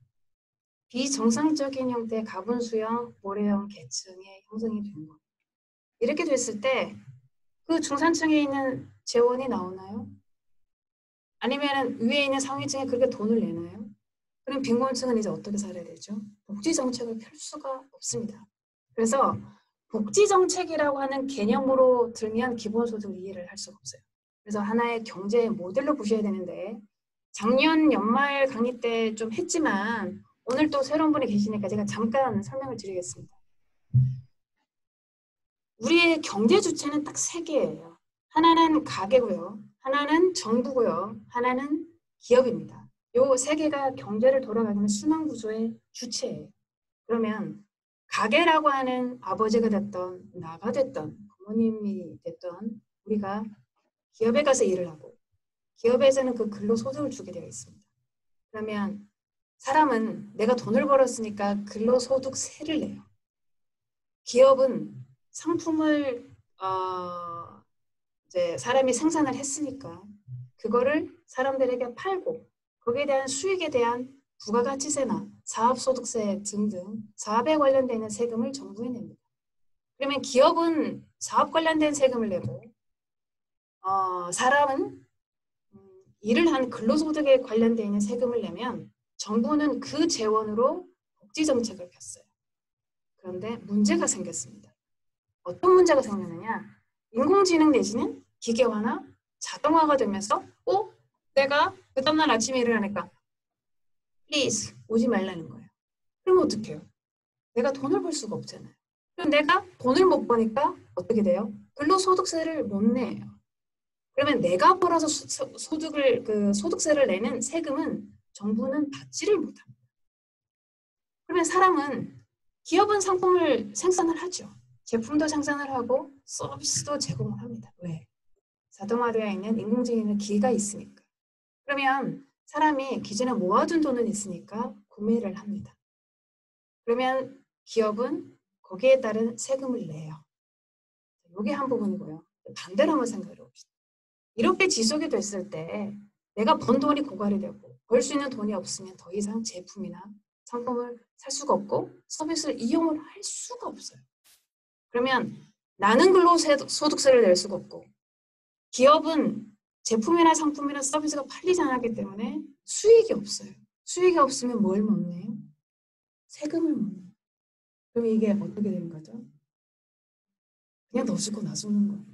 비정상적인 형태의 가분수형 모래형 계층의 형성이 된 거. 이렇게 됐을 때 그 중산층에 있는 재원이 나오나요? 아니면 위에 있는 상위층에 그렇게 돈을 내나요? 그럼 빈곤층은 이제 어떻게 살아야 되죠? 복지 정책을 펼 수가 없습니다. 그래서 복지 정책이라고 하는 개념으로 들면 기본소득을 이해를 할 수가 없어요. 그래서 하나의 경제 모델로 보셔야 되는데 작년 연말 강의 때 좀 했지만 오늘 또 새로운 분이 계시니까 제가 잠깐 설명을 드리겠습니다. 우리의 경제 주체는 딱 세 개예요. 하나는 가계고요. 하나는 정부고요. 하나는 기업입니다. 요 세 개가 경제를 돌아가는 순환 구조의 주체예요. 그러면 가계라고 하는 아버지가 됐던 나가 됐던 부모님이 됐던 우리가 기업에 가서 일을 하고 기업에서는 그 근로 소득을 주게 되어 있습니다. 그러면 사람은 내가 돈을 벌었으니까 근로 소득 세를 내요. 기업은 상품을 어, 이제 사람이 생산을 했으니까 그거를 사람들에게 팔고 거기에 대한 수익에 대한 부가가치세나 사업소득세 등등 사업에 관련되는 세금을 정부에 냅니다. 그러면 기업은 사업 관련된 세금을 내고 어, 사람은 음, 일을 한 근로소득에 관련되어 있는 세금을 내면 정부는 그 재원으로 복지 정책을 폈어요. 그런데 문제가 생겼습니다. 어떤 문제가 생겼느냐? 인공지능 내지는 기계화나 자동화가 되면서 어? 내가 그 다음날 아침에 일어나니까 please 오지 말라는 거예요. 그럼 어떡해요? 내가 돈을 벌 수가 없잖아요. 그럼 내가 돈을 못 버니까 어떻게 돼요? 근로소득세를 못 내요. 그러면 내가 벌어서 소, 득을그 소득세를 내는 세금은 정부는 받지를 못합니다. 그러면 사람은 기업은 상품을 생산을 하죠. 제품도 생산을 하고 서비스도 제공을 합니다. 왜? 자동화되어 있는 인공지능 기계가 있으니까. 그러면 사람이 기존에 모아둔 돈은 있으니까 구매를 합니다. 그러면 기업은 거기에 따른 세금을 내요. 이게 한 부분이고요. 반대로 한번 생각해 봅시다. 이렇게 지속이 됐을 때 내가 번 돈이 고갈이 되고 벌 수 있는 돈이 없으면 더 이상 제품이나 상품을 살 수가 없고 서비스를 이용을 할 수가 없어요. 그러면 나는 근로소득세를 낼 수가 없고 기업은 제품이나 상품이나 서비스가 팔리지 않았기 때문에 수익이 없어요. 수익이 없으면 뭘 먹네요? 세금을 먹네요. 그럼 이게 어떻게 되는 거죠? 그냥 너 죽고 나 죽는 거예요.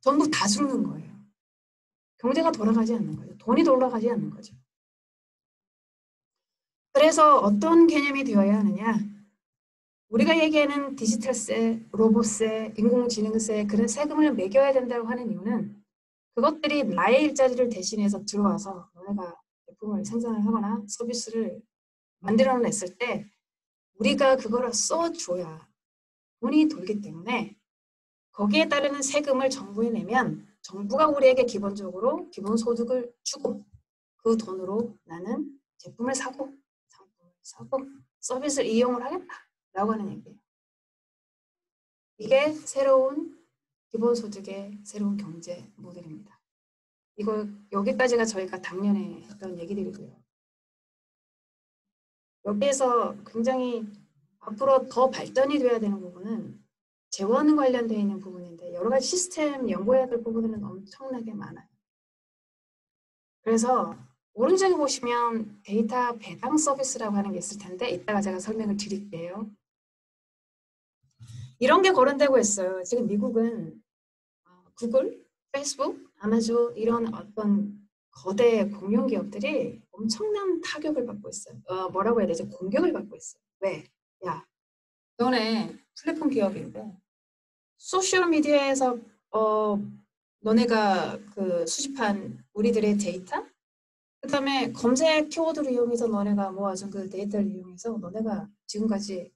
전부 다 죽는 거예요. 경제가 돌아가지 않는 거죠. 돈이 돌아가지 않는 거죠. 그래서 어떤 개념이 되어야 하느냐? 우리가 얘기하는 디지털세, 로봇세, 인공지능세 그런 세금을 매겨야 된다고 하는 이유는 그것들이 나의 일자리를 대신해서 들어와서 너네가 제품을 생산을 하거나 서비스를 만들어냈을 때 우리가 그거를 써줘야 돈이 돌기 때문에 거기에 따르는 세금을 정부에 내면 정부가 우리에게 기본적으로 기본소득을 주고 그 돈으로 나는 제품을 사고 상품을 사고 서비스를 이용을 하겠다라고 하는 얘기예요. 이게 새로운 기본소득의 새로운 경제 모델입니다. 이거 여기까지가 저희가 작년에 했던 얘기들이고요. 여기에서 굉장히 앞으로 더 발전이 돼야 되는 부분은 재원 관련되어 있는 부분인데 여러 가지 시스템 연구해야 될 부분은 엄청나게 많아요. 그래서 오른쪽에 보시면 데이터 배당 서비스라고 하는 게 있을 텐데 이따가 제가 설명을 드릴게요. 이런 게 거론되고 있어요. 지금 미국은 어, 구글, 페이스북, 아마존 이런 어떤 거대 공룡 기업들이 엄청난 타격을 받고 있어요. 어, 뭐라고 해야 되지? 공격을 받고 있어요. 왜? 야, 너네 플랫폼 기업인데 소셜 미디어에서 어 너네가 그 수집한 우리들의 데이터 그다음에 검색 키워드를 이용해서 너네가 모아준 그 데이터를 이용해서 너네가 지금까지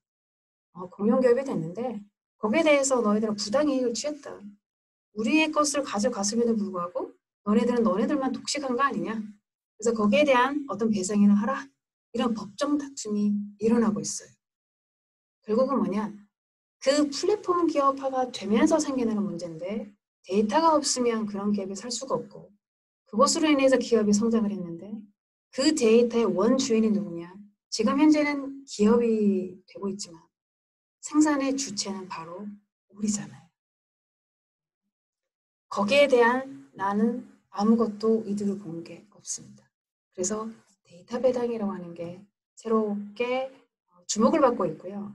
어, 공룡 기업이 됐는데 거기에 대해서 너희들은 부당이익을 취했다. 우리의 것을 가져갔음에도 불구하고 너네들은 너네들만 독식한 거 아니냐. 그래서 거기에 대한 어떤 배상이나 하라. 이런 법정 다툼이 일어나고 있어요. 결국은 뭐냐? 그 플랫폼 기업화가 되면서 생기는 문제인데 데이터가 없으면 그런 기업이 살 수가 없고 그것으로 인해서 기업이 성장을 했는데 그 데이터의 원주인이 누구냐? 지금 현재는 기업이 되고 있지만 생산의 주체는 바로 우리잖아요. 거기에 대한 나는 아무것도 이득을 본 게 없습니다. 그래서 데이터 배당이라고 하는 게 새롭게 주목을 받고 있고요.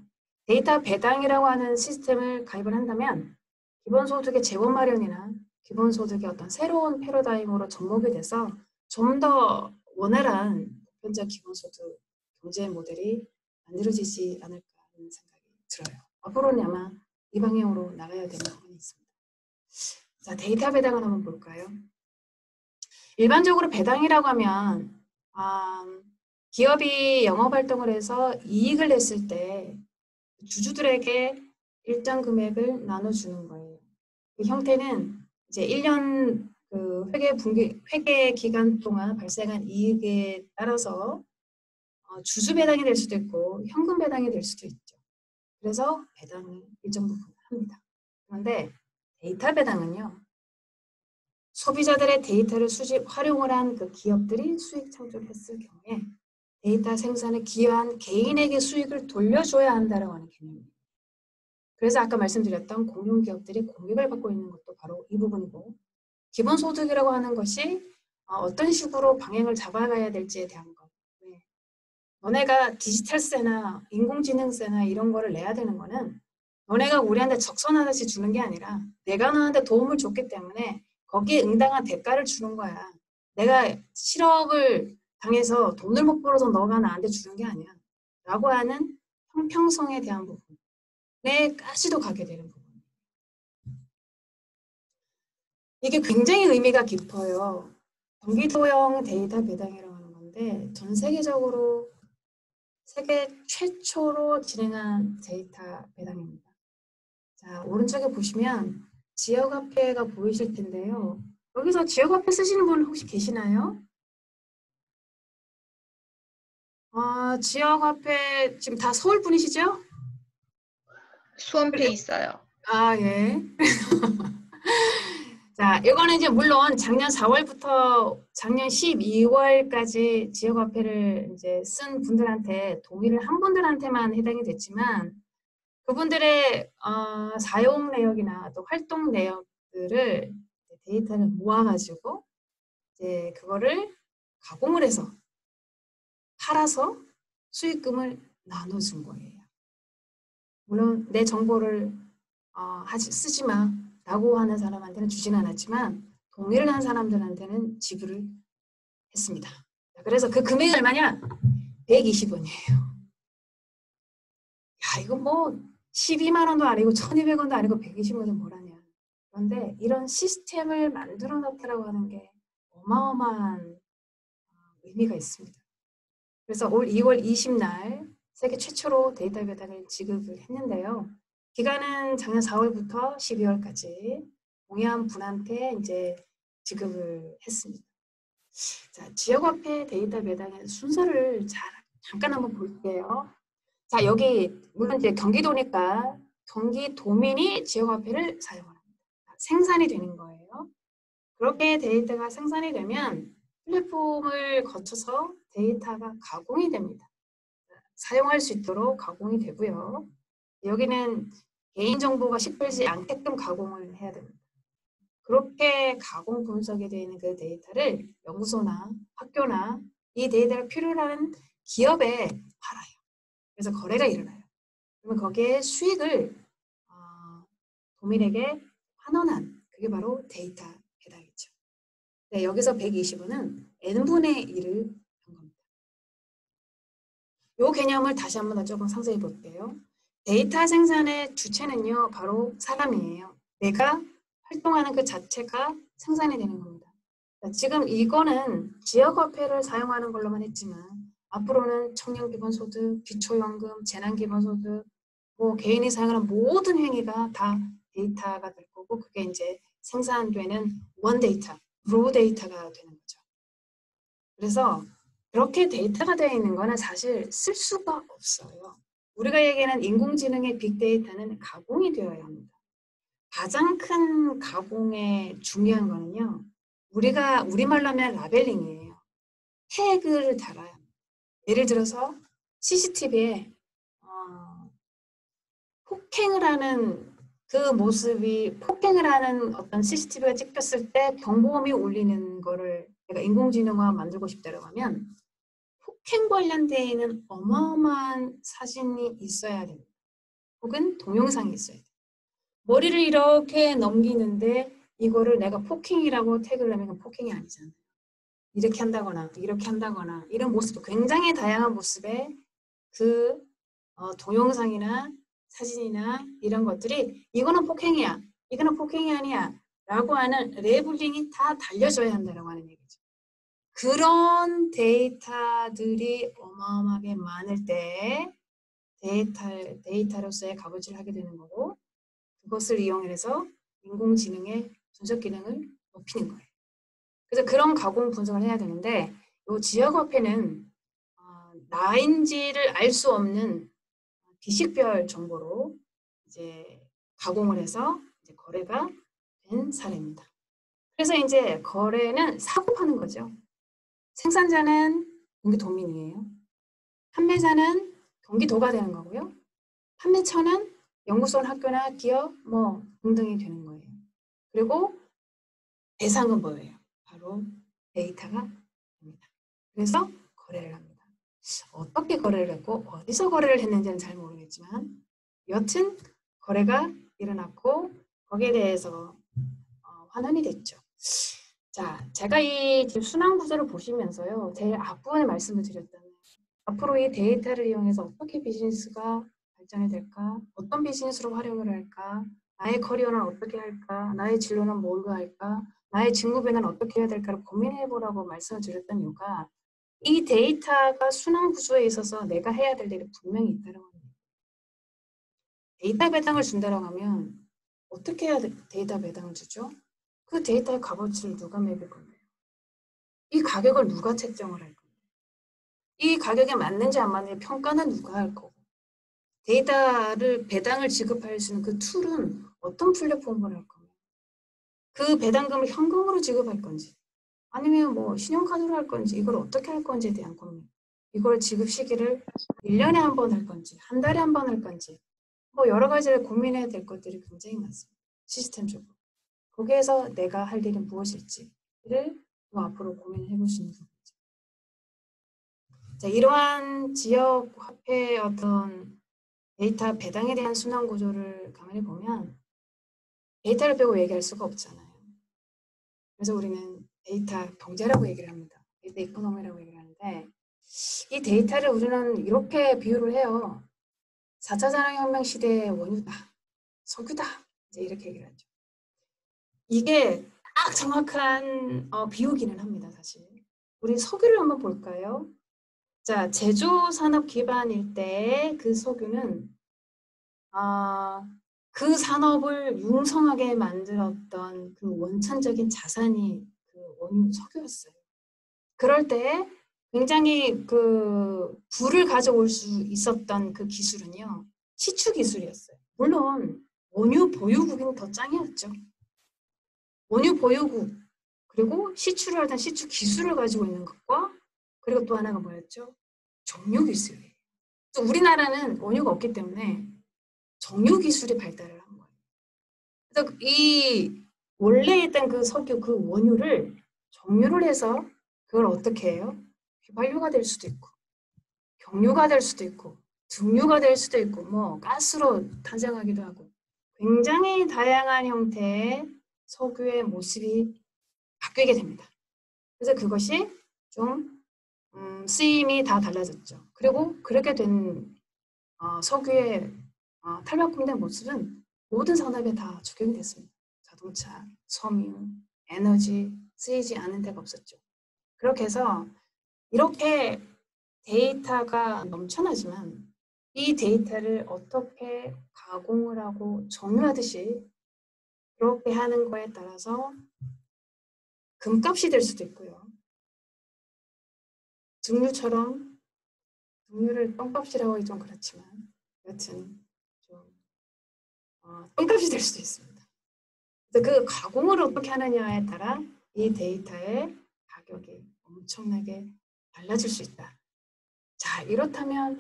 데이터 배당이라고 하는 시스템을 가입을 한다면 기본소득의 재원 마련이나 기본소득의 어떤 새로운 패러다임으로 접목이 돼서 좀 더 원활한 보편적 기본소득 경제 모델이 만들어지지 않을까 하는 생각이 들어요. 앞으로는 아마 이 방향으로 나가야 되는 부분이 있습니다. 자, 데이터 배당을 한번 볼까요? 일반적으로 배당이라고 하면 음, 기업이 영업 활동을 해서 이익을 냈을 때 주주들에게 일정 금액을 나눠주는 거예요. 그 형태는 이제 1년 그 회계 분기 회계 기간 동안 발생한 이익에 따라서 어, 주주 배당이 될 수도 있고 현금 배당이 될 수도 있죠. 그래서 배당을 일정 부분 합니다. 그런데 데이터 배당은요. 소비자들의 데이터를 수집, 활용을 한 그 기업들이 수익 창조를 했을 경우에 데이터 생산에 기여한 개인에게 수익을 돌려줘야 한다고 하는 개념입니다. 그래서 아까 말씀드렸던 공룡 기업들이 공격을 받고 있는 것도 바로 이 부분이고 기본소득이라고 하는 것이 어, 어떤 식으로 방향을 잡아가야 될지에 대한 것. 네. 너네가 디지털세나 인공지능세나 이런 거를 내야 되는 거는 너네가 우리한테 적선하듯이 주는 게 아니라 내가 너한테 도움을 줬기 때문에 거기에 응당한 대가를 주는 거야. 내가 실업을 당해서 돈을 못 벌어서 너가 나한테 주는 게 아니야. 라고 하는 형평성에 대한 부분에까지도 가게 되는 부분. 이게 굉장히 의미가 깊어요. 경기도형 데이터 배당이라고 하는 건데 전 세계적으로 세계 최초로 진행한 데이터 배당입니다. 자, 오른쪽에 보시면 지역화폐가 보이실 텐데요. 여기서 지역화폐 쓰시는 분 혹시 계시나요? 아, 지역 화폐 지금 다 서울 분이시죠? 수원패 있어요. 아, 예. 자, 이거는 이제 물론 작년 4월부터 작년 12월까지 지역 화폐를 이제 쓴 분들한테 동의를 한 분들한테만 해당이 됐지만 그분들의 어, 사용 내역이나 또 활동 내역들을 데이터를 모아가지고 이제 그거를 가공을 해서 팔아서 수익금을 나눠준 거예요. 물론 내 정보를 어, 하지, 쓰지 마 라고 하는 사람한테는 주진 않았지만 동의를 한 사람들한테는 지불을 했습니다. 그래서 그 금액이 얼마냐? 120원이에요. 야, 야, 이거 뭐 12만 원도 아니고 1,200원도 아니고 120원도 뭐라냐. 그런데 이런 시스템을 만들어 놨다라고 하는 게 어마어마한 어, 의미가 있습니다. 그래서 올 2월 20날 세계 최초로 데이터 배당을 지급을 했는데요. 기간은 작년 4월부터 12월까지 동해안 분한테 이제 지급을 했습니다. 자, 지역화폐 데이터 배당의 순서를 잘 잠깐 한번 볼게요. 자, 여기 물론 이제 경기도니까 경기도민이 지역화폐를 사용합니다. 생산이 되는 거예요. 그렇게 데이터가 생산이 되면 플랫폼을 거쳐서 데이터가 가공이 됩니다. 사용할 수 있도록 가공이 되고요. 여기는 개인정보가 씹히지 않게끔 가공을 해야 됩니다. 그렇게 가공 분석이 되어 있는 그 데이터를 연구소나 학교나 이 데이터가 필요로 하는 기업에 팔아요. 그래서 거래가 일어나요. 그러면 거기에 수익을 어, 도민에게 환원한 그게 바로 데이터 배당이죠. 네, 여기서 120원은 n분의 1을 한 겁니다. 이 개념을 다시 한번 더 조금 상세히 볼게요. 데이터 생산의 주체는요, 바로 사람이에요. 내가 활동하는 그 자체가 생산이 되는 겁니다. 지금 이거는 지역 화폐를 사용하는 걸로만 했지만 앞으로는 청년 기본소득, 기초연금, 재난 기본소득, 뭐 개인이 사용하는 모든 행위가 다 데이터가 될 거고 그게 이제 생산되는 원 데이터, raw data가 되는 거죠. 그래서 그렇게 데이터가 되어 있는 거는 사실 쓸 수가 없어요. 우리가 얘기하는 인공지능의 빅데이터는 가공이 되어야 합니다. 가장 큰 가공의 중요한 거는요. 우리가 우리말로 하면 라벨링이에요. 태그를 달아야 합니다. 예를 들어서 CCTV에 어, 폭행을 하는 그 모습이 폭행을 하는 어떤 CCTV가 찍혔을 때 경보음이 울리는 거를 내가 인공지능화 만들고 싶다고 하면 폭행 관련되어 있는 어마어마한 사진이 있어야 됩니다. 혹은 동영상이 있어야 돼요. 머리를 이렇게 넘기는데 이거를 내가 폭행이라고 태그를 하면 폭행이 아니잖아요. 이렇게 한다거나 이렇게 한다거나 이런 모습도 굉장히 다양한 모습의 그 어, 동영상이나 사진이나 이런 것들이 이거는 폭행이야 이거는 폭행이 아니야 라고 하는 레블링이 다 달려져야 한다고 하는 얘기죠. 그런 데이터들이 어마어마하게 많을 때 데이터, 데이터로서의 값어치를 하게 되는 거고 그것을 이용해서 인공지능의 분석 기능을 높이는 거예요. 그래서 그런 가공 분석을 해야 되는데 이 지역화폐는 어, 나인지를 알 수 없는 비식별 정보로 이제 가공을 해서 이제 거래가 된 사례입니다. 그래서 이제 거래는 사고 파는 거죠. 생산자는 경기도민이에요. 판매자는 경기도가 되는 거고요. 판매처는 연구소나 학교나 기업 뭐 등등이 되는 거예요. 그리고 대상은 뭐예요? 바로 데이터가 됩니다. 그래서 거래를 합니다. 어떻게 거래를 했고 어디서 거래를 했는지는 잘 모르겠지만 여튼 거래가 일어났고 거기에 대해서 어, 환원이 됐죠. 자, 제가 이 순환 구조를 보시면서요. 제일 앞부분에 말씀을 드렸다면 앞으로 이 데이터를 이용해서 어떻게 비즈니스가 발전이 될까? 어떤 비즈니스로 활용을 할까? 나의 커리어는 어떻게 할까? 나의 진로는 뭘로 할까? 나의 직무 변화는 어떻게 해야 될까를 고민해 보라고 말씀을 드렸던 이유가 이 데이터가 순환 구조에 있어서 내가 해야 될 일이 분명히 있다는 겁니다. 데이터 배당을 준다고 하면 어떻게 해야 데이터 배당을 주죠? 그 데이터의 값어치를 누가 매길 건데요? 이 가격을 누가 책정을 할 건데요? 이 가격에 맞는지 안 맞는지 평가는 누가 할 거고 데이터를 배당을 지급할 수 있는 그 툴은 어떤 플랫폼을 할 겁니까? 그 배당금을 현금으로 지급할 건지 아니면 뭐 신용카드로 할 건지 이걸 어떻게 할 건지에 대한 고민 이걸 지급 시기를 1년에 한 번 할 건지 한 달에 한 번 할 건지 뭐 여러 가지를 고민해야 될 것들이 굉장히 많습니다. 시스템적으로. 거기에서 내가 할 일은 무엇일지를 뭐 앞으로 고민해 있는 부분이죠. 자, 이러한 지역 화폐 어떤 데이터 배당에 대한 순환 구조를 가만히 보면 데이터를 빼고 얘기할 수가 없잖아요. 그래서 우리는 데이터 경제라고 얘기를 합니다. data economy라고 얘기를 하는데 이 데이터를 우리는 이렇게 비유를 해요. 4차 산업혁명 시대의 원유다. 석유다. 이제 이렇게 얘기를 하죠. 이게 딱 정확한 어, 비유기는 합니다. 사실. 우리 석유를 한번 볼까요? 자, 제조 산업 기반일 때 그 석유는 아, 그 산업을 융성하게 만들었던 그 원천적인 자산이 그 원유 석유였어요. 그럴 때 굉장히 그 불을 가져올 수 있었던 그 기술은요. 시추 기술이었어요. 물론 원유 보유국은 더 짱이었죠. 원유 보유국 그리고 시추를 하던 시추 기술을 가지고 있는 것과 그리고 또 하나가 뭐였죠? 정유 기술이에요. 우리나라는 원유가 없기 때문에 정유 기술이 발달을 한 거예요. 그래서 이 원래 있던 그 석유 그 원유를 정유를 해서 그걸 어떻게 해요? 휘발유가 될 수도 있고 경유가 될 수도 있고 등유가 될 수도 있고 뭐 가스로 탄생하기도 하고 굉장히 다양한 형태의 석유의 모습이 바뀌게 됩니다. 그래서 그것이 좀 음, 쓰임이 다 달라졌죠. 그리고 그렇게 된 어, 석유의 어, 탈바꿈된 모습은 모든 산업에 다 적용이 됐습니다. 자동차, 섬유, 에너지 쓰이지 않은 데가 없었죠. 그렇게 해서 이렇게 데이터가 넘쳐나지만 이 데이터를 어떻게 가공을 하고 정유하듯이 그렇게 하는 거에 따라서 금값이 될 수도 있고요. 등유처럼 등유를 똥값이라고 하기 좀 그렇지만 여튼 좀 어, 똥값이 될 수도 있습니다. 그래서 그 가공을 어떻게 하느냐에 따라 이 데이터의 가격이 엄청나게 달라질 수 있다. 자, 이렇다면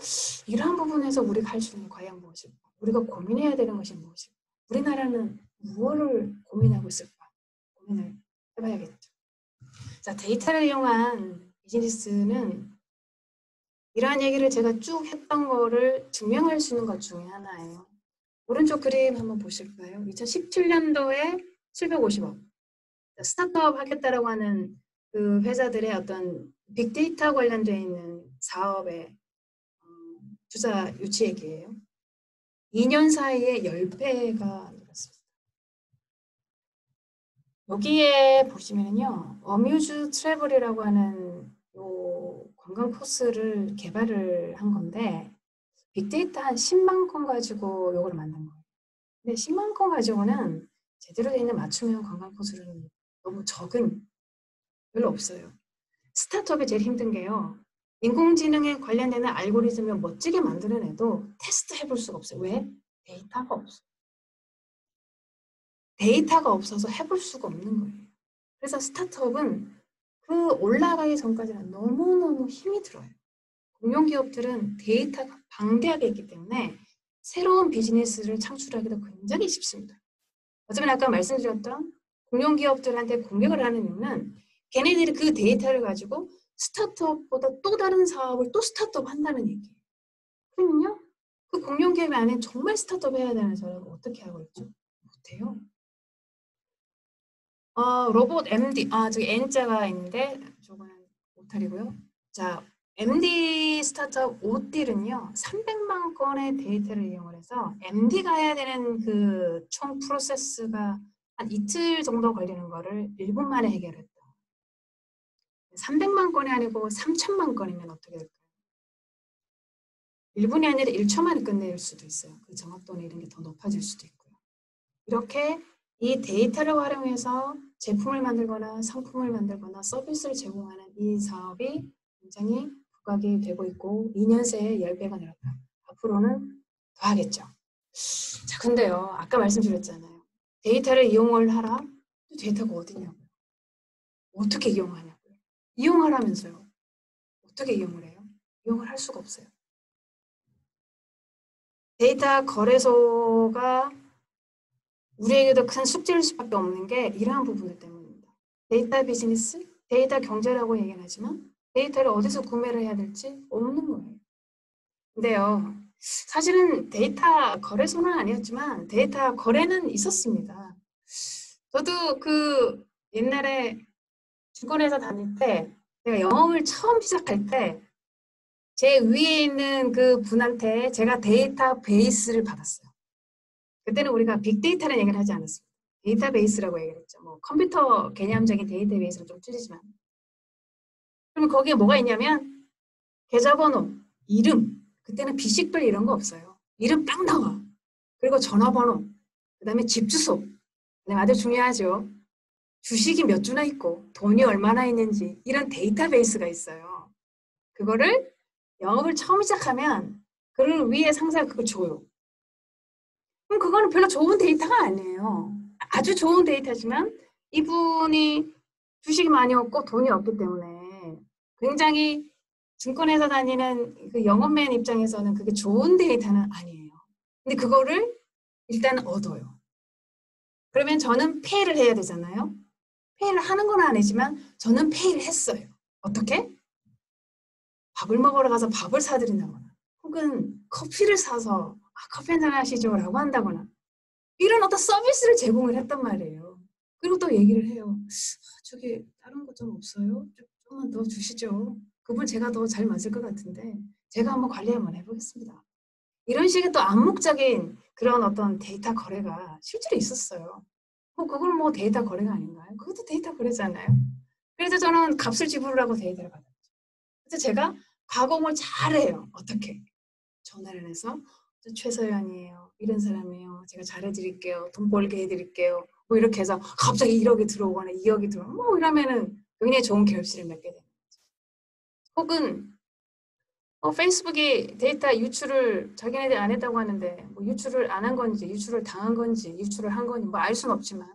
이러한 부분에서 우리가 할 수 있는 과연 무엇일까? 우리가 고민해야 되는 것이 무엇일까? 우리나라는 무엇을 고민하고 있을까? 고민을 해봐야겠죠. 자, 데이터를 이용한 비즈니스는 이러한 얘기를 제가 쭉 했던 거를 증명할 수 있는 것 중에 하나예요. 오른쪽 그림 한번 보실까요? 2017년도에 750억. 스타트업 하겠다라고 하는 그 회사들의 어떤 빅데이터 관련되어 있는 사업의 어, 투자 유치액이에요. 2년 사이에 10배가 늘었습니다. 여기에 보시면요. 어뮤즈 트래블이라고 하는 요 관광 코스를 개발을 한 건데 빅데이터 한 10만 건 가지고 요걸 만든 거예요. 근데 10만 건 가지고는 제대로 되 있는 맞춤형 관광 코스를 너무 적은 별로 없어요. 스타트업이 제일 힘든 게요. 인공지능에 관련되는 알고리즘을 멋지게 만들어내도 테스트 해볼 수가 없어요. 왜? 데이터가 없어. 데이터가 없어서 해볼 수가 없는 거예요. 그래서 스타트업은 그 올라가기 전까지는 너무너무 힘이 들어요. 공룡기업들은 데이터가 방대하게 있기 때문에 새로운 비즈니스를 창출하기도 굉장히 쉽습니다. 어쩌면 아까 말씀드렸던 공룡기업들한테 공격을 하는 이유는 걔네들이 그 데이터를 가지고 스타트업보다 또 다른 사업을 또 스타트업 한다는 얘기예요. 그러면요, 그 공룡기업 안에 정말 스타트업 해야 되는 사람은 어떻게 하고 있죠? 못해요. 어, 로봇 MD, 아, 저기 N자가 있는데, 저거는 오타이고요. 자, MD 스타트업 오딜은요, 300만 건의 데이터를 이용을 해서 MD가 해야 되는 그 총 프로세스가 한 이틀 정도 걸리는 거를 1분 만에 해결했다. 300만 건이 아니고 3천만 건이면 어떻게 될까요? 1분이 아니라 1초 만에 끝낼 수도 있어요. 그 정확도나 이런 게 더 높아질 수도 있고요. 이렇게 이 데이터를 활용해서 제품을 만들거나 상품을 만들거나 서비스를 제공하는 이 사업이 굉장히 부각이 되고 있고 2년 새에 10배가 늘었다. 앞으로는 더 하겠죠. 자, 근데요. 아까 말씀드렸잖아요. 데이터를 이용을 하라? 데이터가 어디냐고요. 어떻게 이용하냐. 이용하라면서요. 어떻게 이용을 해요? 이용을 할 수가 없어요. 데이터 거래소가 우리에게도 큰 숙제일 수밖에 없는 게 이러한 부분들 때문입니다. 데이터 비즈니스, 데이터 경제라고 얘기는 하지만 데이터를 어디서 구매를 해야 될지 없는 거예요. 근데요, 사실은 데이터 거래소는 아니었지만 데이터 거래는 있었습니다. 저도 그 옛날에 증권회사 다닐 때 내가 영업을 처음 시작할 때 제 위에 있는 그 분한테 제가 데이터 베이스를 받았어요. 그때는 우리가 빅데이터라는 얘기를 하지 않았습니다. 데이터베이스라고 얘기를 했죠. 뭐 컴퓨터 개념적인 데이터베이스는 좀 틀리지만. 그러면 거기에 뭐가 있냐면 계좌번호, 이름, 그때는 비식별 이런 거 없어요. 이름 딱 나와. 그리고 전화번호, 그 다음에 집 주소. 네, 아주 중요하죠. 주식이 몇 주나 있고 돈이 얼마나 있는지 이런 데이터베이스가 있어요. 그거를 영업을 처음 시작하면 그를 위에 상사가 그걸 줘요. 그럼 그거는 별로 좋은 데이터가 아니에요. 아주 좋은 데이터지만 이분이 주식이 많이 없고 돈이 없기 때문에 굉장히 증권회사 다니는 그 영업맨 입장에서는 그게 좋은 데이터는 아니에요. 근데 그거를 일단 얻어요. 그러면 저는 페이를 해야 되잖아요. 페이를 하는 건 아니지만 저는 페이를 했어요. 어떻게? 밥을 먹으러 가서 밥을 사드린다거나 혹은 커피를 사서 아, 커피 한잔 하시죠 라고 한다거나 이런 어떤 서비스를 제공을 했단 말이에요. 그리고 또 얘기를 해요. 아, 저기 다른 거 좀 없어요? 조금만 더 주시죠. 그분 제가 더 잘 맞을 것 같은데 제가 한번 관리 한번 해보겠습니다. 이런 식의 또 암묵적인 그런 어떤 데이터 거래가 실제로 있었어요. 뭐 그건 뭐 데이터 거래가 아닌가요? 그것도 데이터 거래잖아요. 그래서 저는 값을 지불하고 데이터를 받았죠. 그래서 제가 가공을 잘해요. 어떻게? 전화를 해서 최서연이에요. 이런 사람이에요. 제가 잘해드릴게요. 돈 벌게 해드릴게요. 뭐 이렇게 해서 갑자기 1억이 들어오거나 2억이 들어오면 뭐 이러면은 굉장히 좋은 결실을 맺게 되는 거죠. 혹은 어, 페이스북이 데이터 유출을 자기네들이 안 했다고 하는데 뭐 유출을 안 한 건지 유출을 당한 건지 유출을 한 건지 뭐 알 수는 없지만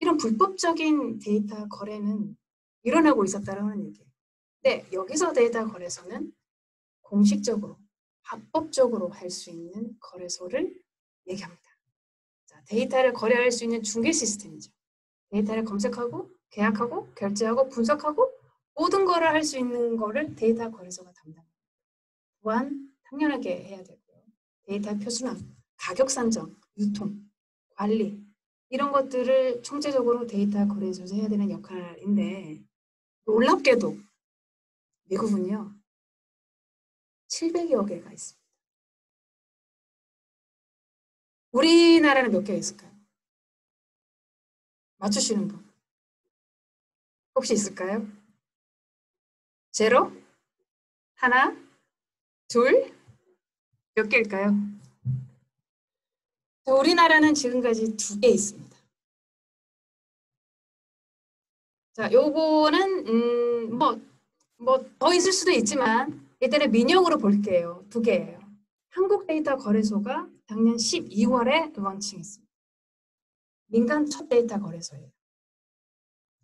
이런 불법적인 데이터 거래는 일어나고 있었다는 얘기예요. 근데 여기서 데이터 거래소는 공식적으로 합법적으로 할 수 있는 거래소를 얘기합니다. 자, 데이터를 거래할 수 있는 중개 시스템이죠. 데이터를 검색하고 계약하고 결제하고 분석하고 모든 거를 할 수 있는 거를 데이터 거래소가 담당합니다. 보안 당연하게 해야 되고요. 데이터 표준화, 가격 산정, 유통, 관리 이런 것들을 총체적으로 데이터 거래소에서 해야 되는 역할인데 놀랍게도 미국은요 700여 개가 있습니다. 우리나라는 몇 개가 있을까요? 맞추시는 분 혹시 있을까요? 제로? 하나? 둘? 몇 개일까요? 우리나라는 지금까지 두 개 있습니다. 자, 요거는 음, 뭐, 뭐 더 있을 수도 있지만 일단은 민영으로 볼게요. 두 개예요. 한국 데이터 거래소가 작년 12월에 런칭했습니다. 민간 첫 데이터 거래소예요.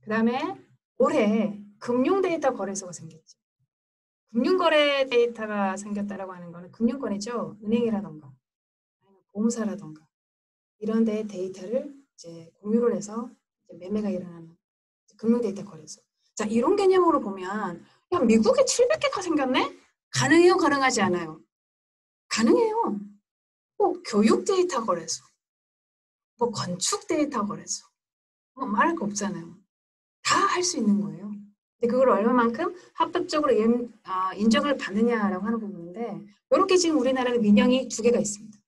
그 다음에 올해 금융 데이터 거래소가 생겼죠. 금융거래 데이터가 생겼다라고 하는 거는 금융권이죠. 은행이라던가 보험사라던가 이런 데 데이터를 이제 공유를 해서 이제 매매가 일어나는 금융 데이터 거래소. 자, 이런 개념으로 보면 야, 미국에 700개가 생겼네? 가능해요? 가능하지 않아요? 가능해요. 뭐 교육 데이터 거래소, 뭐 건축 데이터 거래소, 뭐 말할 거 없잖아요. 다 할 수 있는 거예요. 근데 그걸 얼마만큼 합법적으로 아, 인정을 받느냐라고 하는 부분인데 이렇게 지금 우리나라는 민영이 두 개가 있습니다.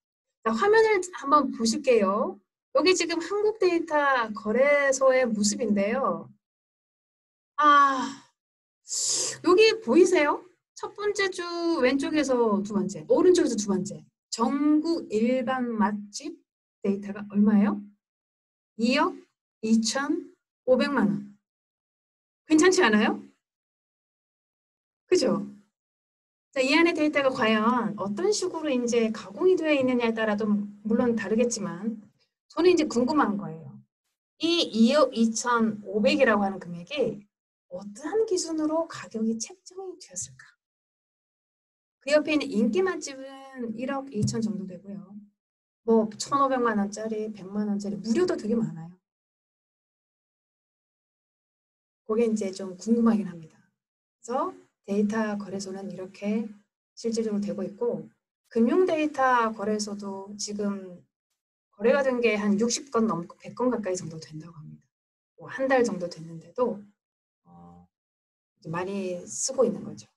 자, 화면을 한번 보실게요. 여기 지금 한국 데이터 거래소의 모습인데요. 아, 여기 보이세요? 첫 번째 주 왼쪽에서 두 번째, 오른쪽에서 두 번째. 전국 일반 맛집 데이터가 얼마예요? 2억 2,500만 원. 괜찮지 않아요? 그죠? 자, 이 안에 데이터가 과연 어떤 식으로 이제 가공이 되어 있느냐에 따라도 물론 다르겠지만 저는 이제 궁금한 거예요. 이 2억 2,500이라고 하는 금액이 어떠한 기준으로 가격이 책정이 되었을까? 그 옆에 있는 인기 맛집은 1억 2천 정도 되고요. 뭐 1,500만 원짜리, 100만 원짜리 무료도 되게 많아요. 그게 이제 좀 궁금하긴 합니다. 그래서 데이터 거래소는 이렇게 실질적으로 되고 있고 금융 데이터 거래소도 지금 거래가 된 게 한 60건 넘고 100건 가까이 정도 된다고 합니다. 뭐 한 달 정도 됐는데도 어 많이 쓰고 있는 거죠.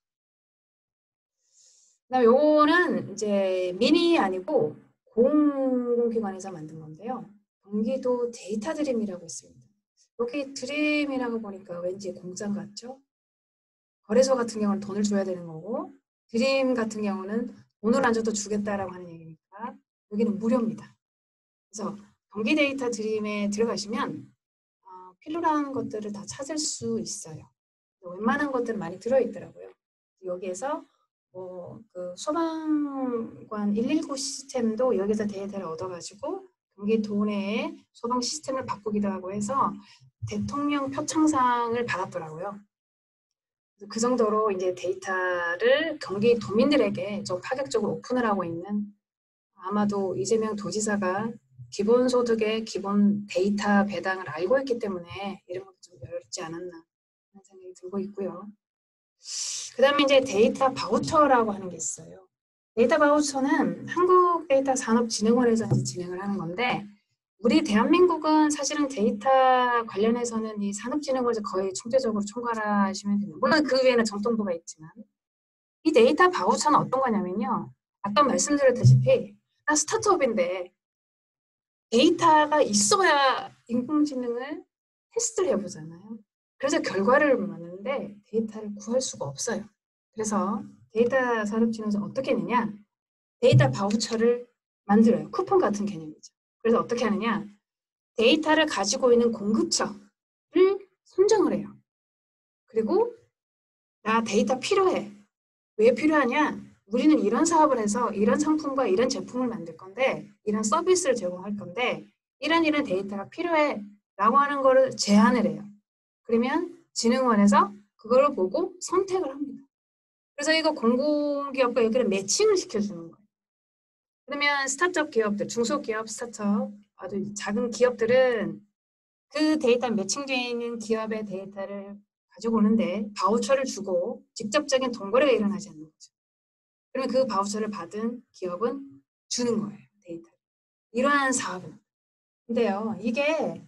그다음에 요거는 이제 미니 아니고 공공기관에서 만든 건데요. 경기도 데이터 드림이라고 있습니다. 여기 드림이라고 보니까 왠지 공장 같죠? 거래소 같은 경우는 돈을 줘야 되는 거고 드림 같은 경우는 돈을 안 줘도 주겠다라고 하는 얘기니까 여기는 무료입니다. 그래서 경기 데이터 드림에 들어가시면 어, 필요한 것들을 다 찾을 수 있어요. 웬만한 것들은 많이 들어있더라고요. 여기에서 뭐그 소방관 119 시스템도 여기서 데이터를 얻어가지고 경기도 내에 소방 시스템을 바꾸기도 하고 해서 대통령 표창상을 받았더라고요. 그 정도로 이제 데이터를 경기 도민들에게 좀 파격적으로 오픈을 하고 있는 아마도 이재명 도지사가 기본소득의 기본 데이터 배당을 알고 있기 때문에 이런 것도 좀 열지 않았나 하는 생각이 들고 있고요. 그 다음에 이제 데이터 바우처라고 하는 게 있어요. 데이터 바우처는 한국 데이터 산업진흥원에서 진행을 하는 건데 우리 대한민국은 사실은 데이터 관련해서는 이 산업진흥원에서 거의 총체적으로 총괄하시면 됩니다. 물론 그 외에는 정통부가 있지만 이 데이터 바우처는 어떤 거냐면요. 아까 말씀드렸다시피 나 스타트업인데 데이터가 있어야 인공지능을 테스트를 해보잖아요. 그래서 결과를 만드는데 데이터를 구할 수가 없어요. 그래서 데이터 산업진흥원에서 어떻게 했느냐? 데이터 바우처를 만들어요. 쿠폰 같은 개념이죠. 그래서 어떻게 하느냐? 데이터를 가지고 있는 공급처를 선정을 해요. 그리고 나 데이터 필요해. 왜 필요하냐? 우리는 이런 사업을 해서 이런 상품과 이런 제품을 만들 건데 이런 서비스를 제공할 건데 이런 이런 데이터가 필요해 라고 하는 거를 제안을 해요. 그러면 진흥원에서 그걸 보고 선택을 합니다. 그래서 이거 공급기업과 여기를 매칭을 시켜주는 거예요. 그러면 스타트업 기업들, 중소기업 스타트업, 아주 작은 기업들은 그 데이터 매칭되어 있는 기업의 데이터를 가지고 오는데 바우처를 주고 직접적인 돈거래가 일어나지 않는 거죠. 그러면 그 바우처를 받은 기업은 주는 거예요. 데이터. 이러한 사업은. 근데요, 이게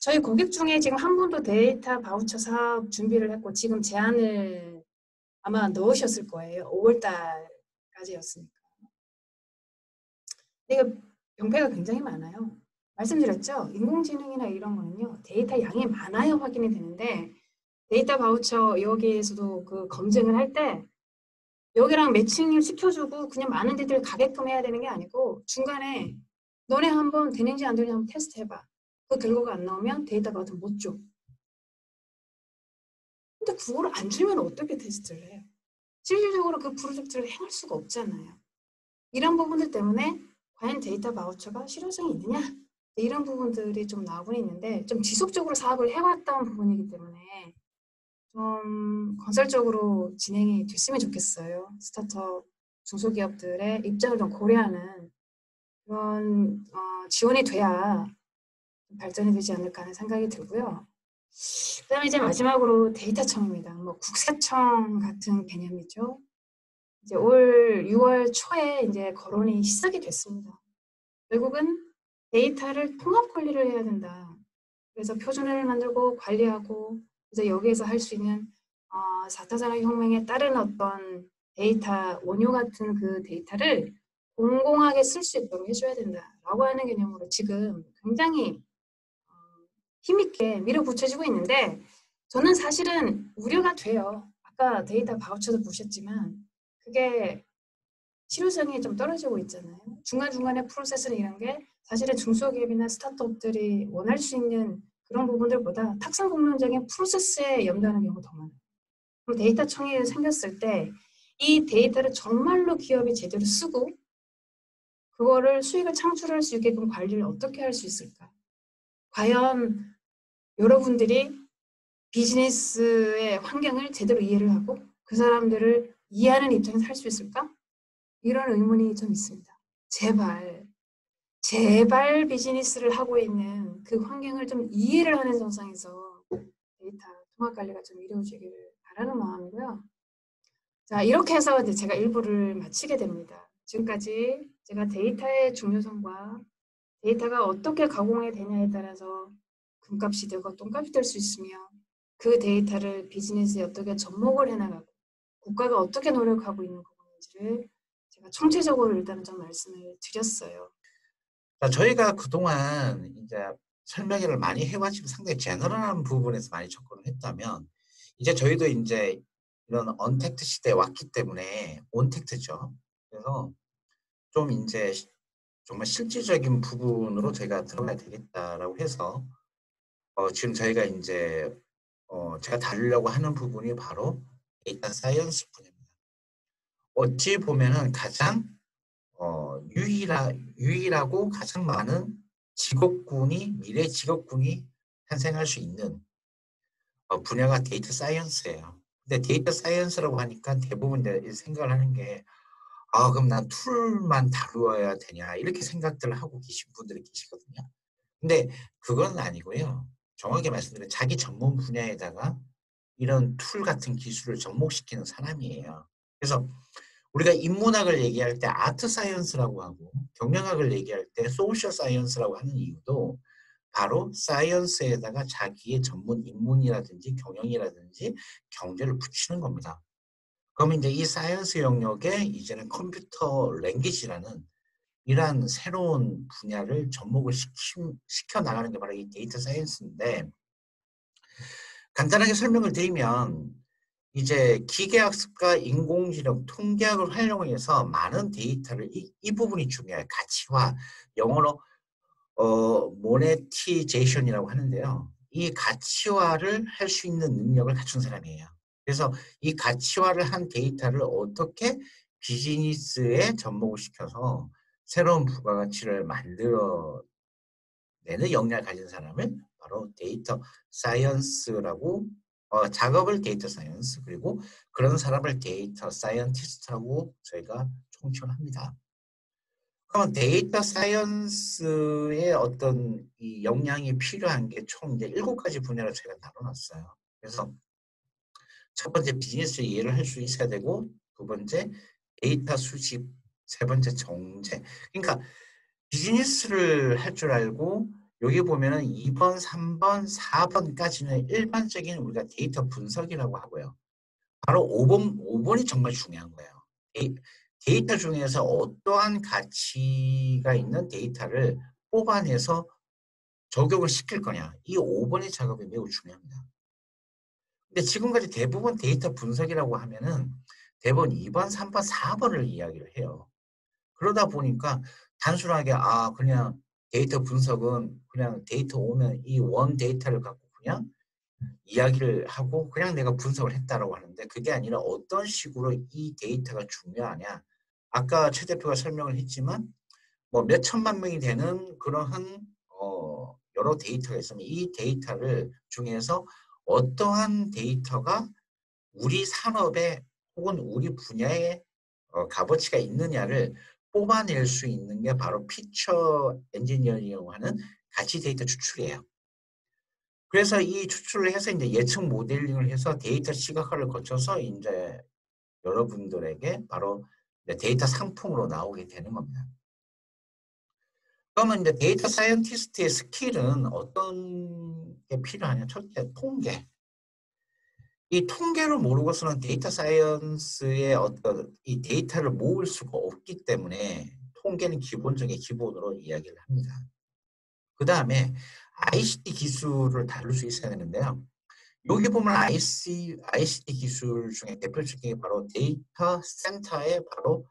저희 고객 중에 지금 한 분도 데이터 바우처 사업 준비를 했고 지금 제안을 아마 넣으셨을 거예요. 5월달까지였으니까. 이거 병폐가 굉장히 많아요. 말씀드렸죠? 인공지능이나 이런 거는요. 데이터 양이 많아야 확인이 되는데 데이터 바우처 여기에서도 그 검증을 할 때 여기랑 매칭을 시켜주고 그냥 많은 데이터를 가게끔 해야 되는 게 아니고 중간에 너네 한번 되는지 안 되는지 한번 테스트 해봐. 그 결과가 안 나오면 데이터 바우처 못 줘. 근데 그걸 안 주면 어떻게 테스트를 해요? 실질적으로 그 프로젝트를 행할 수가 없잖아요. 이런 부분들 때문에 과연 데이터 바우처가 실효성이 있느냐? 이런 부분들이 좀 나오곤 있는데 좀 지속적으로 사업을 해왔던 부분이기 때문에 좀 건설적으로 진행이 됐으면 좋겠어요. 스타트업 중소기업들의 입장을 좀 고려하는 그런 어, 지원이 돼야 발전이 되지 않을까 하는 생각이 들고요. 그 다음에 이제 마지막으로 데이터청입니다. 뭐 국세청 같은 개념이죠. 이제 올 6월 초에 이제 거론이 시작이 됐습니다. 결국은 데이터를 통합 관리를 해야 된다. 그래서 표준을 만들고 관리하고 그래서 여기에서 할 수 있는 어, 4차 산업혁명에 따른 어떤 데이터 원료 같은 그 데이터를 공공하게 쓸 수 있도록 해줘야 된다라고 하는 개념으로 지금 굉장히 힘있게 밀어붙여지고 있는데 저는 사실은 우려가 돼요. 아까 데이터 바우처도 보셨지만 그게 실효성이 좀 떨어지고 있잖아요. 중간중간에 프로세스는 이런 게 사실은 중소기업이나 스타트업들이 원할 수 있는 그런 부분들보다 탁상 공론적인 프로세스에 염두하는 경우가 더 많아요. 그럼 데이터 청이 생겼을 때 이 데이터를 정말로 기업이 제대로 쓰고 그거를 수익을 창출할 수 있게끔 관리를 어떻게 할 수 있을까? 과연 여러분들이 비즈니스의 환경을 제대로 이해를 하고 그 사람들을 이해하는 입장에서 할 수 있을까? 이런 의문이 좀 있습니다. 제발, 제발 비즈니스를 하고 있는 그 환경을 좀 이해를 하는 선상에서 데이터 통합 관리가 좀 이루어지기를 바라는 마음이고요. 자, 이렇게 해서 이제 제가 1부를 마치게 됩니다. 지금까지 제가 데이터의 중요성과 데이터가 어떻게 가공이 되냐에 따라서 금값이 되고 똥값이 될 수 있으며 그 데이터를 비즈니스에 어떻게 접목을 해나가고 국가가 어떻게 노력하고 있는 있는지를 제가 총체적으로 일단은 좀 말씀을 드렸어요. 자, 저희가 그동안 이제 설명회를 많이 해가지고 상당히 제너럴한 부분에서 많이 접근을 했다면 이제 저희도 이제 이런 언택트 시대에 왔기 때문에 온택트죠. 그래서 좀 이제 정말 실질적인 부분으로 저희가 들어가야 되겠다라고 해서 어, 지금 저희가 이제 어, 제가 다루려고 하는 부분이 바로 data science 분야입니다. 어찌 보면은 가장 어, 유일하, 유일하고 가장 많은 직업군이 미래 직업군이 탄생할 수 있는 어, 분야가 data science예요. 근데 data science라고 하니까 대부분 생각을 하는 게 아, 그럼 난 툴만 다루어야 되냐 이렇게 생각들을 하고 계신 분들이 계시거든요. 근데 그건 아니고요. 정확히 말씀드리면 자기 전문 분야에다가 이런 툴 같은 기술을 접목시키는 사람이에요. 그래서 우리가 인문학을 얘기할 때 art science라고 하고 경영학을 얘기할 때 social science라고 하는 이유도 바로 science에다가 자기의 전문 인문이라든지 경영이라든지 경제를 붙이는 겁니다. 그러면 이제 이 science 영역에 이제는 computer language라는 이러한 새로운 분야를 접목을 시키, 시켜 나가는 게 바로 이 data science인데 간단하게 설명을 드리면 이제 기계학습과 인공지능, 통계학을 활용해서 많은 데이터를 이, 이 부분이 중요해요. 가치화, 영어로 어, monetization이라고 하는데요. 이 가치화를 할 수 있는 능력을 갖춘 사람이에요. 그래서 이 가치화를 한 데이터를 어떻게 비즈니스에 접목을 시켜서 새로운 부가가치를 만들어 내는 역량을 가진 사람을 바로 data science라고 어, 직업을 data science 그리고 그런 사람을 data scientist라고 저희가 총칭합니다. 그러면 data science의 어떤 이 역량이 필요한 게 총 이제 일곱 가지 분야를 저희가 나눠놨어요. 그래서 첫 번째 비즈니스 이해를 할 수 있어야 되고 두 번째 데이터 수집 세 번째 정제 그러니까 비즈니스를 할 줄 알고 여기 보면은 2번, 3번, 4번까지는 일반적인 우리가 데이터 분석이라고 하고요. 바로 5번, 5번이 정말 중요한 거예요. 데이터 중에서 어떠한 가치가 있는 데이터를 뽑아내서 적용을 시킬 거냐. 이 5번의 작업이 매우 중요합니다. 근데 지금까지 대부분 데이터 분석이라고 하면은 대부분 2번, 3번, 4번을 이야기를 해요. 그러다 보니까 단순하게 아 그냥 데이터 분석은 그냥 데이터 오면 이 원 데이터를 갖고 그냥 이야기를 하고 그냥 내가 분석을 했다라고 하는데 그게 아니라 어떤 식으로 이 데이터가 중요하냐. 아까 최 대표가 설명을 했지만 뭐 몇 천만 명이 되는 그러한 어 여러 데이터가 있으면 이 데이터를 중에서 어떠한 데이터가 우리 산업에 혹은 우리 분야에 어, 값어치가 있느냐를 뽑아낼 수 있는 게 바로 feature engineering이라고 하는 가치 데이터 추출이에요. 그래서 이 추출을 해서 이제 예측 모델링을 해서 데이터 시각화를 거쳐서 이제 여러분들에게 바로 데이터 상품으로 나오게 되는 겁니다. 그러면 이제 data scientist의 스킬은 어떤 게 필요하냐? 첫째, 통계. 이 통계를 모르고서는 data science의 어떤 이 데이터를 모을 수가 없기 때문에 통계는 기본적인 기본으로 이야기를 합니다. 그 다음에 ICT 기술을 다룰 수 있어야 되는데요. 여기 보면 IC, ICT 기술 중에 대표적인 게 바로 데이터 센터의 바로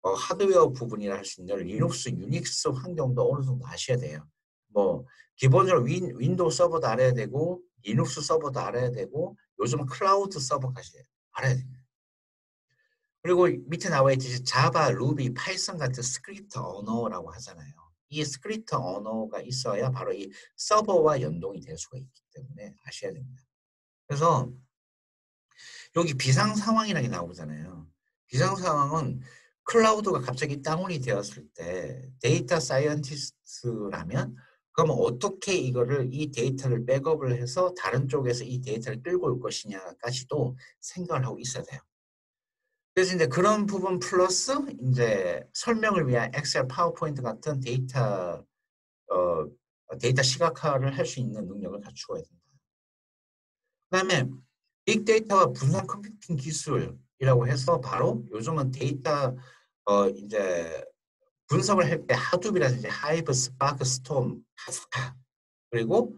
어, 하드웨어 부분이라 할 수 있는 Linux, Unix 환경도 어느 정도 아셔야 돼요. 뭐 기본적으로 Win, Window 서버도 알아야 되고 리눅스 서버도 알아야 되고 요즘은 클라우드 서버까지 알아야 됩니다. 그리고 밑에 나와 있듯이 Java, Ruby, Python 같은 스크립트 언어라고 하잖아요. 이 스크립트 언어가 있어야 바로 이 서버와 연동이 될 수가 있기 때문에 아셔야 됩니다. 그래서 여기 비상 상황이라는 게 나오잖아요. 비상 상황은 클라우드가 갑자기 다운이 되었을 때 data scientist라면 그러면 어떻게 이거를 이 데이터를 백업을 해서 다른 쪽에서 이 데이터를 끌고 올 것이냐까지도 생각을 하고 있어야 돼요. 그래서 이제 그런 부분 플러스 이제 설명을 위한 Excel, PowerPoint 같은 데이터 어, 데이터 시각화를 할 수 있는 능력을 갖추어야 된다. 그다음에 빅데이터와 분산 컴퓨팅 기술 이라고 해서 바로 요즘은 데이터 어 이제 분석을 할 때 Hadoop이라든지 Hive, Spark, Storm, Kafka 그리고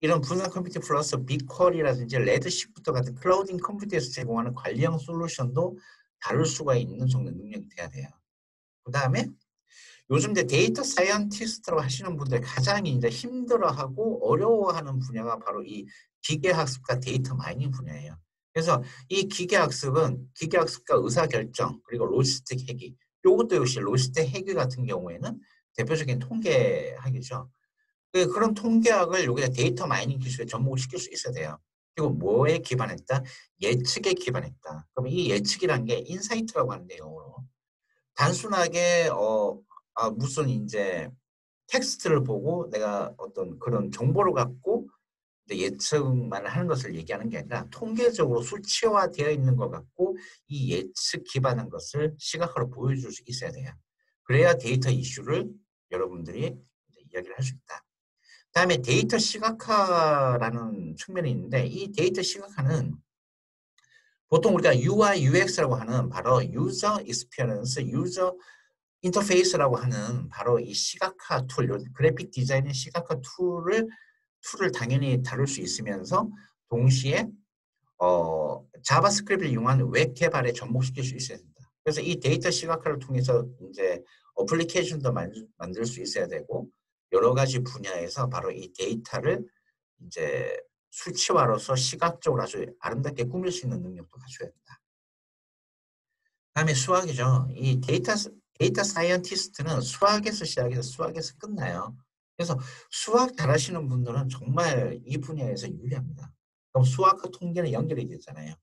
이런 분산 컴퓨팅 플러스 BigQuery라든지 Redshift 같은 clouding 컴퓨터에서 제공하는 관리형 솔루션도 다룰 수가 있는 정도 능력이 돼야 돼요. 그 다음에 요즘 data scientist라고 하시는 분들 가장 이제 힘들어하고 어려워하는 분야가 바로 이 기계학습과 data mining 분야예요. 그래서 이 기계학습은 기계학습과 의사결정 그리고 logistic 회귀 이것도 역시 logistic 회귀 같은 경우에는 대표적인 통계학이죠. 그 그런 통계학을 여기다 data mining 기술에 접목을 시킬 수 있어야 돼요. 그리고 뭐에 기반했다? 예측에 기반했다. 그럼 이 예측이란 게 insight라고 하는데 영어로. 단순하게 어 아, 무슨 이제 텍스트를 보고 내가 어떤 그런 정보를 갖고 예측만 하는 것을 얘기하는 게 아니라 통계적으로 수치화되어 있는 것 갖고 이 예측 기반한 것을 시각화로 보여줄 수 있어야 돼요. 그래야 데이터 이슈를 여러분들이 이야기를 할 수 있다. 다음에 데이터 시각화라는 측면이 있는데 이 데이터 시각화는 보통 우리가 UI, UX라고 하는 바로 user experience, user interface라고 하는 바로 이 시각화 툴, 그래픽 디자인의 시각화 툴을 툴을 당연히 다룰 수 있으면서 동시에 어, JavaScript를 이용한 웹 개발에 접목시킬 수 있어야 된다. 그래서 이 데이터 시각화를 통해서 이제 어플리케이션도 만들, 수 있어야 되고 여러 가지 분야에서 바로 이 데이터를 이제 수치화로서 시각적으로 아주 아름답게 꾸밀 수 있는 능력도 갖춰야 된다. 다음에 수학이죠. 이 데이터 data scientist는 수학에서 시작해서 수학에서 끝나요. 그래서 수학 잘하시는 분들은 정말 이 분야에서 유리합니다. 그럼 수학과 통계는 연결이 되잖아요.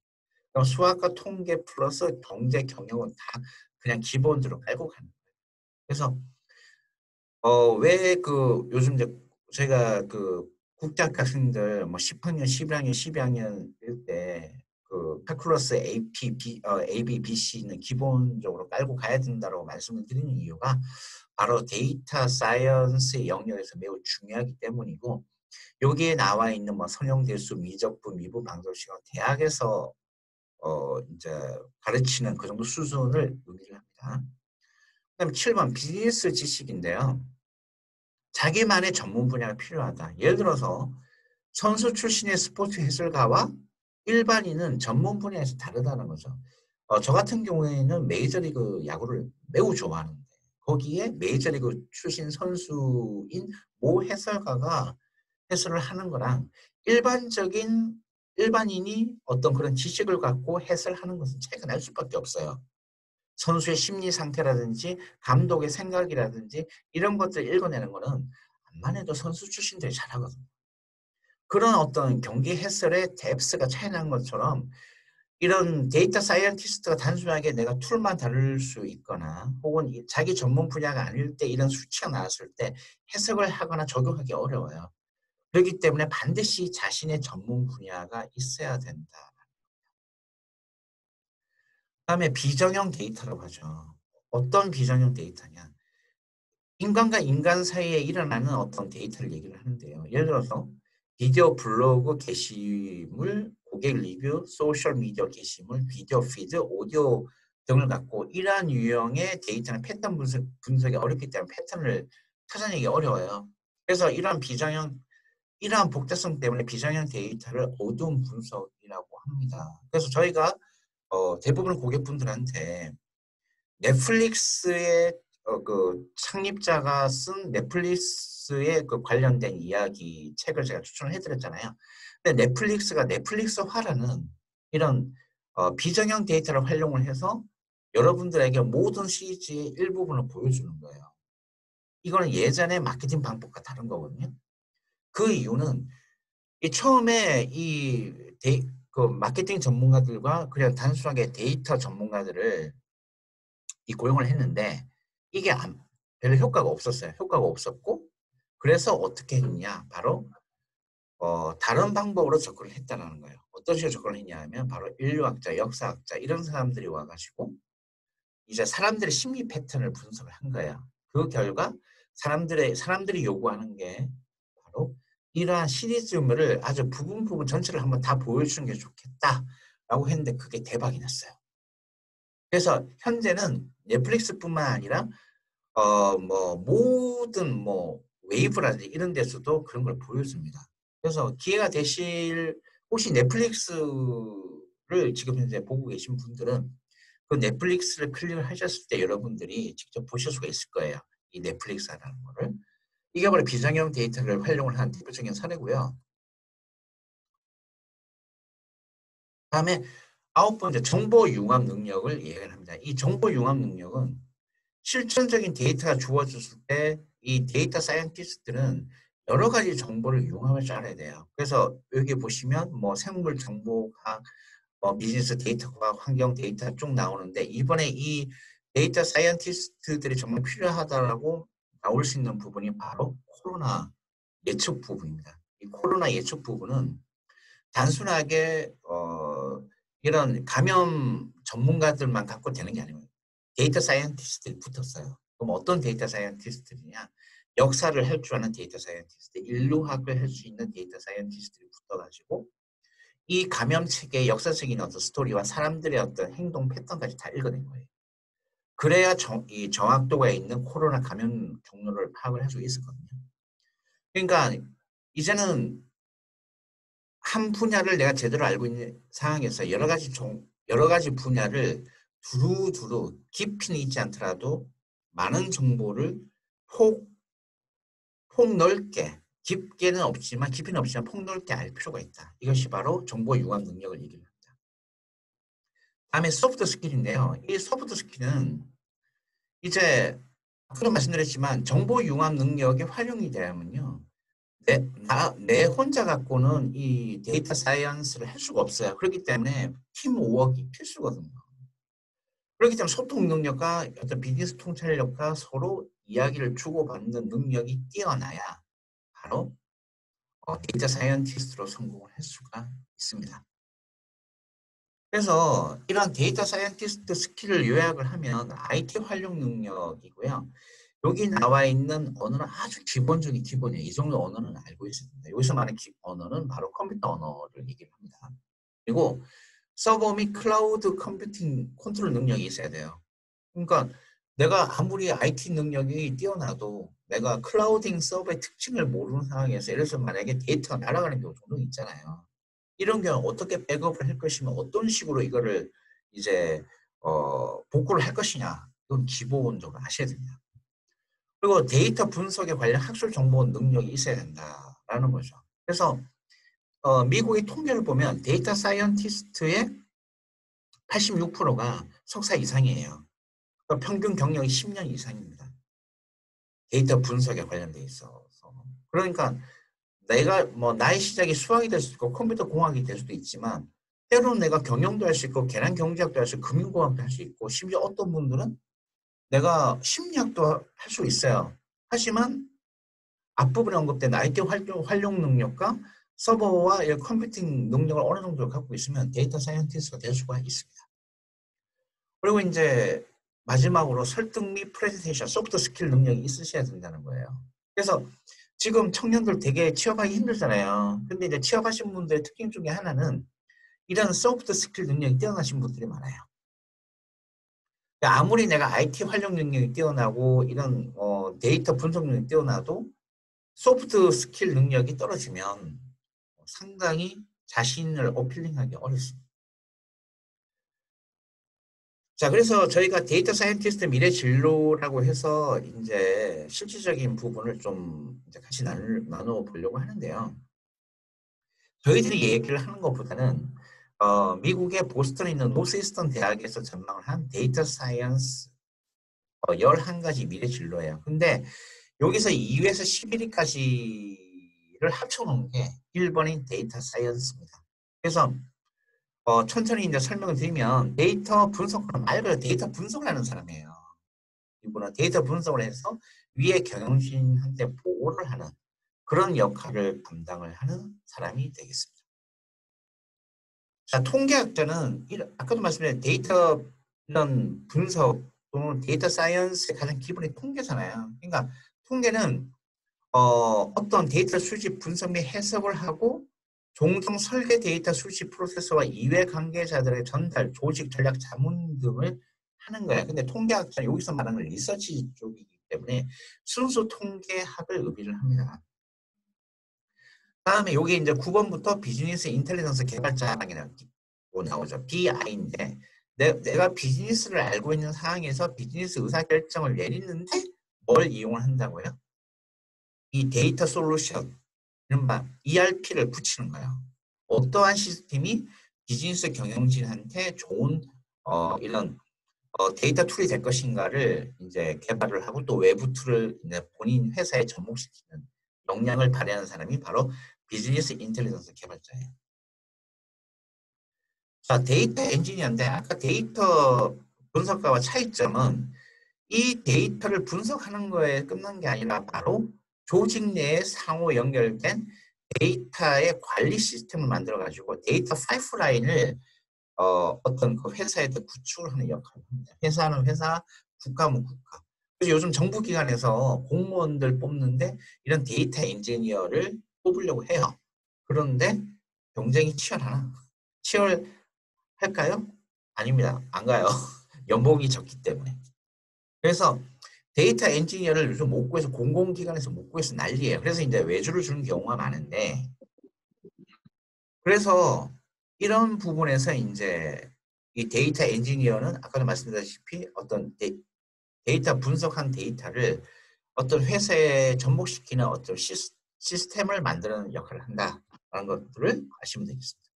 그럼 수학과 통계 플러스 경제 경영은 다 그냥 기본적으로 깔고 가는 거예요. 그래서 어 왜 그 요즘 이제 제가 그 국대학 학생들 뭐 10학년, 11학년, 12학년일 때 그 calculus AP, B, 어, AB, BC는 기본적으로 깔고 가야 된다고 말씀을 드리는 이유가 바로 데이터 사이언스의 영역에서 매우 중요하기 때문이고 여기에 나와 있는 뭐 선형대수, 미적분, 미분, 방정식은 대학에서 어 이제 가르치는 그 정도 수준을 의미를 합니다. 그다음에 7번 비즈니스 지식인데요. 자기만의 전문 분야가 필요하다. 예를 들어서 선수 출신의 스포츠 해설가와 일반인은 전문 분야에서 다르다는 거죠. 어, 저 같은 경우에는 메이저리그 야구를 매우 좋아하는데 거기에 메이저리그 출신 선수인 모 해설가가 해설을 하는 거랑 일반적인 일반인이 어떤 그런 지식을 갖고 해설하는 것은 차이가 날 수밖에 없어요. 선수의 심리 상태라든지 감독의 생각이라든지 이런 것들 읽어내는 거는 암만 해도 선수 출신들이 잘하거든요. 그런 어떤 경기 해설의 뎁스가 차이 나는 것처럼 이런 data scientist가 단순하게 내가 툴만 다룰 수 있거나 혹은 자기 전문 분야가 아닐 때 이런 수치가 나왔을 때 해석을 하거나 적용하기 어려워요. 그렇기 때문에 반드시 자신의 전문 분야가 있어야 된다. 다음에 비정형 데이터라고 하죠. 어떤 비정형 데이터냐. 인간과 인간 사이에 일어나는 어떤 데이터를 얘기를 하는데요. 예를 들어서 비디오 블로그 게시물, 고객 리뷰, 소셜 미디어 게시물, 비디오 feed, 오디오 등을 갖고 이러한 유형의 데이터는 패턴 분석, 분석이 어렵기 때문에 패턴을 찾아내기 어려워요. 그래서 이러한 비정형, 이러한 복잡성 때문에 비정형 데이터를 어두운 분석이라고 합니다. 그래서 저희가 어, 대부분 고객분들한테 Netflix의 어, 그 창립자가 쓴 Netflix에 그 관련된 이야기 책을 제가 추천을 해드렸잖아요. 넷플릭스가 넷플릭스화라는 이런 어, 비정형 데이터를 활용을 해서 여러분들에게 모든 시리즈의 일부분을 보여주는 거예요. 이거는 예전의 마케팅 방법과 다른 거거든요. 그 이유는 이 처음에 이 데이, 그 마케팅 전문가들과 그냥 단순하게 데이터 전문가들을 이 고용을 했는데 이게 별로 효과가 없었어요. 효과가 없었고 그래서 어떻게 했냐 바로 어, 다른 방법으로 접근을 했다는 거예요. 어떤 식으로 접근을 했냐 하면 바로 인류학자, 역사학자 이런 사람들이 와가지고 이제 사람들의 심리 패턴을 분석을 한 거예요. 그 결과 사람들의 사람들이 요구하는 게 바로 이러한 시리즈물을 아주 부분 부분 전체를 한번 다 보여주는 게 좋겠다라고 했는데 그게 대박이 났어요. 그래서 현재는 넷플릭스뿐만 아니라 어 뭐 모든 뭐 웨이브라든지 이런 데서도 그런 걸 보여줍니다. 그래서 기회가 되실 혹시 넷플릭스를 지금 현재 보고 계신 분들은 그 넷플릭스를 클릭을 하셨을 때 여러분들이 직접 보실 수가 있을 거예요. 이 넷플릭스라는 거를. 이게 바로 비정형 데이터를 활용을 한 대표적인 사례고요. 다음에 아홉 번째 정보 융합 능력을 얘기를 합니다. 이 정보 융합 능력은 실천적인 데이터가 주어졌을 때 이 data scientist들은 여러 가지 정보를 융합을 잘 알아야 돼요. 그래서 여기 보시면 뭐 생물 정보학, 뭐 비즈니스 데이터과학, 환경 데이터 쭉 나오는데 이번에 이 data scientist들이 정말 필요하다라고 나올 수 있는 부분이 바로 코로나 예측 부분입니다. 이 코로나 예측 부분은 단순하게 어, 이런 감염 전문가들만 갖고 되는 게 아니고 data scientist들이 붙었어요. 그럼 어떤 data scientist들이냐? 역사를 할 줄 아는 data scientist, 인류학을 할 수 있는 data scientist들이 붙어가지고 이 감염체의 역사적인 어떤 스토리와 사람들의 어떤 행동 패턴까지 다 읽어낸 거예요. 그래야 정, 이 정확도가 있는 코로나 감염 경로를 파악을 할 수 있었거든요. 그러니까 이제는 한 분야를 내가 제대로 알고 있는 상황에서 여러 가지 종, 여러 가지 분야를 두루두루 깊이는 있지 않더라도 많은 정보를 폭, 폭 넓게 깊게는 없지만 깊이는 없지만 폭 넓게 알 필요가 있다. 이것이 바로 정보 융합 능력을 얘기합니다. 다음에 소프트 스킬인데요. 이 소프트 스킬은 이제 앞으로 말씀드렸지만 정보 융합 능력이 활용이 되면요. 내, 나, 내 혼자 갖고는 이 data science를 할 수가 없어요. 그렇기 때문에 팀워크가 필수거든요. 그렇기 때문에 소통 능력과 어떤 비즈니스 통찰력과 서로 이야기를 주고받는 능력이 뛰어나야 바로 어, data scientist로 성공을 할 수가 있습니다. 그래서 이런 data scientist skill을 요약을 하면 IT 활용 능력이고요. 여기 나와 있는 언어는 아주 기본적인 기본이에요. 이 정도 언어는 알고 있습니다. 여기서 말하는 언어는 바로 컴퓨터 언어를 얘기를 합니다. 그리고 서버 및 cloud computing 컨트롤 능력이 있어야 돼요. 그러니까 내가 아무리 IT 능력이 뛰어나도 내가 clouding 서버의 특징을 모르는 상황에서 예를 들어서 만약에 데이터가 날아가는 경우 종종 있잖아요. 이런 경우 어떻게 백업을 할 것이며 어떤 식으로 이거를 이제 어, 복구를 할 것이냐 이건 기본적으로 아셔야 됩니다. 그리고 데이터 분석에 관련 학술 정보 능력이 있어야 된다라는 거죠. 그래서 어, 미국의 통계를 보면 data scientist의 86%가 석사 이상이에요. 그러니까 평균 경력이 10년 이상입니다. 데이터 분석에 관련돼 있어서. 그러니까 내가 뭐 나의 시작이 수학이 될수 있고 컴퓨터 공학이 될 수도 있지만 때로는 내가 경영도 할 수 있고 계량 경제학도 할 수 있고 금융공학도 할 수 있고 심지어 어떤 분들은 내가 심리학도 할 수 있어요. 하지만 앞부분에 언급된 IT 활용, 활용 능력과 서버와 computing 능력을 어느 정도 갖고 있으면 data scientist가 될 수가 있습니다. 그리고 이제 마지막으로 설득 및 프레젠테이션, soft skill 능력이 있으셔야 된다는 거예요. 그래서 지금 청년들 되게 취업하기 힘들잖아요. 근데 이제 취업하신 분들의 특징 중에 하나는 이런 soft skill 능력이 뛰어나신 분들이 많아요. 그러니까 아무리 내가 IT 활용 능력이 뛰어나고 이런 어, 데이터 분석 능력이 뛰어나도 soft skill 능력이 떨어지면 상당히 자신을 appealing하기 어렵습니다. 자, 그래서 저희가 data scientist 미래 진로라고 해서 이제 실질적인 부분을 좀 같이 나눠 보려고 하는데요. 저희들이 얘기를 하는 것보다는 어, 미국의 보스턴에 있는 노스이스턴 대학에서 전망을 한 data science 어, 11가지 미래 진로예요. 근데 여기서 2위에서 11위까지를 합쳐놓은 게 1번인 data science입니다. 그래서 어, 천천히 이제 설명을 드리면 데이터 분석을 말 그대로 데이터 분석을 하는 사람이에요. 이분은 데이터 분석을 해서 위에 경영진한테 보고를 하는 그런 역할을 담당을 하는 사람이 되겠습니다. 자, 통계학자는 아까도 말씀드린 데이터 분석 또는 data science의 가장 기본이 통계잖아요. 그러니까 통계는 어, 어떤 데이터 수집, 분석 및 해석을 하고 종종 설계 데이터 수집 프로세스와 이해 관계자들의 전달, 조직, 전략, 자문 등을 하는 거야. 근데 통계학자는 여기서 말하는 리서치 쪽이기 때문에 순수 통계학을 의미를 합니다. 다음에 여기 이제 9번부터 business intelligence 개발자라고 나오죠. BI인데 내가 비즈니스를 알고 있는 상황에서 비즈니스 의사결정을 내리는데 뭘 이용을 한다고요? 이 데이터 솔루션, 이른바 ERP를 붙이는 거예요. 어떠한 시스템이 비즈니스 경영진한테 좋은 어, 이런 어, 데이터 툴이 될 것인가를 이제 개발을 하고 또 외부 툴을 본인 회사에 접목시키는 역량을 발휘하는 사람이 바로 business intelligence 개발자예요. 자, 데이터 엔지니어인데 아까 데이터 분석가와 차이점은 이 데이터를 분석하는 거에 끝난 게 아니라 바로 조직 내에 상호 연결된 데이터의 관리 시스템을 만들어 가지고 데이터 파이프라인을 어, 어떤 그 회사에 구축을 하는 역할을 합니다. 회사는 회사, 국가는 국가. 그래서 요즘 정부 기관에서 공무원들 뽑는데 이런 데이터 엔지니어를 뽑으려고 해요. 그런데 경쟁이 치열하나? 치열할까요? 아닙니다. 안 가요. 연봉이 적기 때문에. 그래서 데이터 엔지니어를 요즘 못 구해서 공공기관에서 못 구해서 난리예요. 그래서 이제 외주를 주는 경우가 많은데 그래서 이런 부분에서 이제 이 데이터 엔지니어는 아까도 말씀드렸다시피 어떤 데, 이터 분석한 데이터를 어떤 회사에 접목시키는 어떤 시스, 시스템을 만드는 역할을 한다라는 것들을 아시면 되겠습니다.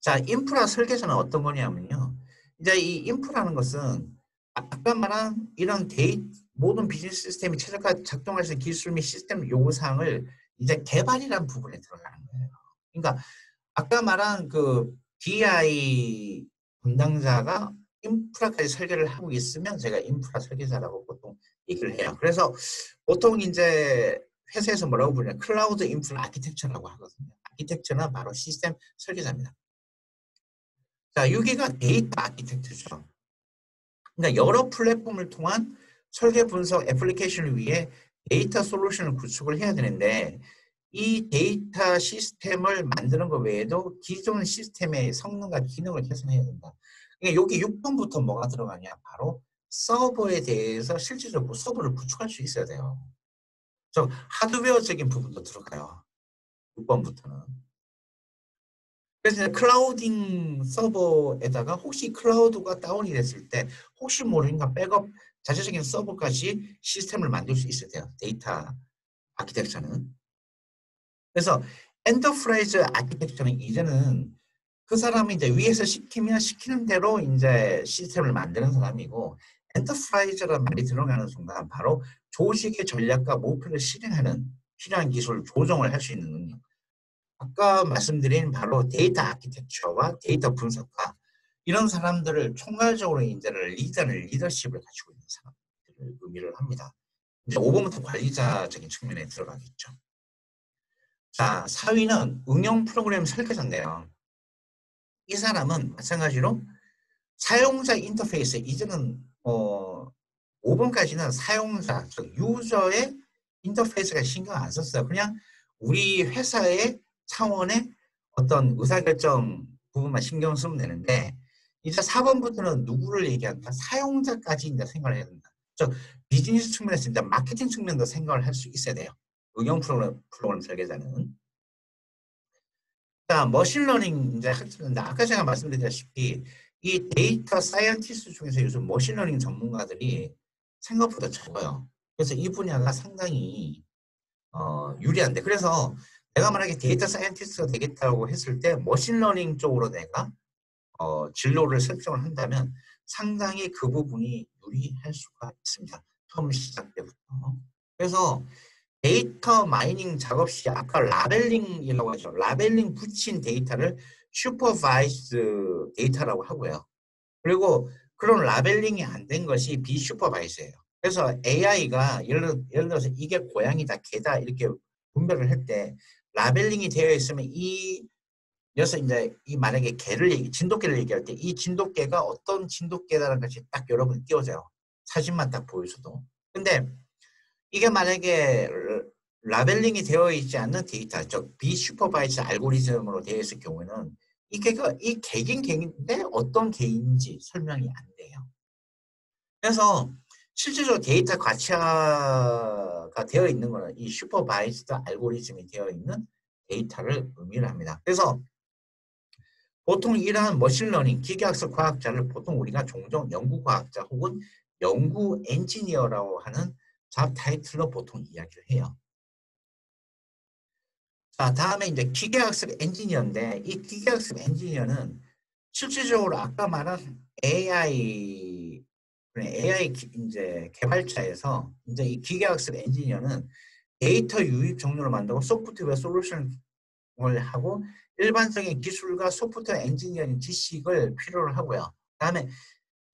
자, 인프라 설계자는 어떤 거냐면요. 이제 이 인프라는 것은 아까 말한 이런 데이 모든 비즈니스 시스템이 최적화 작동할 수 있는 기술 및 시스템 요구 사항을 이제 개발이라는 부분에 들어가는 거예요. 그러니까 아까 말한 그 BI 담당자가 인프라까지 설계를 하고 있으면 제가 인프라 설계자라고 보통 얘기를 해요. 그래서 보통 이제 회사에서 뭐라고 부르냐 클라우드 인프라 architecture라고 하거든요. 아키텍처는 바로 시스템 설계자입니다. 자, 여기가 데이터 아키텍처죠. 그러니까 여러 플랫폼을 통한 설계 분석 애플리케이션을 위해 데이터 솔루션을 구축을 해야 되는데 이 데이터 시스템을 만드는 것 외에도 기존 시스템의 성능과 기능을 개선해야 된다. 그러니까 여기 6번부터 뭐가 들어가냐? 바로 서버에 대해서 실질적으로 서버를 구축할 수 있어야 돼요. 저 하드웨어적인 부분도 들어가요. 6번부터는. 그래서 clouding 서버에다가 혹시 클라우드가 다운이 됐을 때 혹시 모르니까 백업 자체적인 서버까지 시스템을 만들 수 있어야 돼요. 데이터 아키텍처는. 그래서 enterprise architecture는 이제는 그 사람이 이제 위에서 시키면 시키는 대로 이제 시스템을 만드는 사람이고 enterprise라는 말이 들어가는 순간 바로 조직의 전략과 목표를 실행하는 필요한 기술 조정을 할 수 있는 능력. 아까 말씀드린 바로 데이터 아키텍처와 데이터 분석가 이런 사람들을 총괄적으로 이제를 리더를 리더십을 가지고 있는 사람들을 의미를 합니다. 이제 5번부터 관리자적인 측면에 들어가겠죠. 자, 4위는 응용 프로그램 설계자인데요. 이 사람은 마찬가지로 사용자 인터페이스 이제는 어 5번까지는 사용자, 즉 유저의 인터페이스가 신경 안 썼어요. 그냥 우리 회사의 차원의 어떤 의사결정 부분만 신경 쓰면 되는데 이제 4번부터는 누구를 얘기한다? 사용자까지 이제 생각을 해야 된다. 즉 비즈니스 측면에서 이제 마케팅 측면도 생각을 할 수 있어야 돼요. 응용 프로그램, 프로그램 설계자는. 자, machine learning 이제 학습인데 아까 제가 말씀드렸다시피 이 data scientist 중에서 요즘 machine learning 전문가들이 생각보다 적어요. 그래서 이 분야가 상당히 어, 유리한데 그래서 내가 만약에 data scientist가 되겠다고 했을 때 machine learning 쪽으로 내가 어, 진로를 설정을 한다면 상당히 그 부분이 유리할 수가 있습니다. 처음 시작 때부터. 그래서 데이터 마이닝 작업 시 아까 labeling이라고 하죠. labeling 붙인 데이터를 supervised 데이터라고 하고요. 그리고 그런 labeling이 안 된 것이 비슈퍼바이스예요. 그래서 AI가 예를, 예를 들어서 이게 고양이다, 개다 이렇게 분별을 할 때 labeling이 되어 있으면 이 여기서 이제 이 만약에 개를 얘기, 진돗개를 얘기할 때 이 진돗개가 어떤 진돗개라는 것이 딱 여러분 띄워져요. 사진만 딱 보여줘도. 근데 이게 만약에 labeling이 되어 있지 않는 데이터, 즉 비슈퍼바이스 알고리즘으로 되어 있을 경우에는 이게 그- 이 개긴 개인데 어떤 개인지 설명이 안 돼요. 그래서 실제적으로 데이터 가치화가 되어 있는 거는 이 supervised 알고리즘이 되어 있는 데이터를 의미를 합니다. 그래서 보통 이러한 machine learning, 기계학습 과학자를 보통 우리가 종종 연구과학자 혹은 연구 엔지니어라고 하는 job title로 보통 이야기를 해요. 자, 다음에 이제 기계학습 엔지니어인데 이 기계학습 엔지니어는 실질적으로 아까 말한 AI AI 기- 이제 개발자에서 이제 이 기계학습 엔지니어는 데이터 유입 종류를 만들고 소프트웨어 솔루션을 하고 일반적인 기술과 소프트웨어 엔지니어링 지식을 필요로 하고요. 그다음에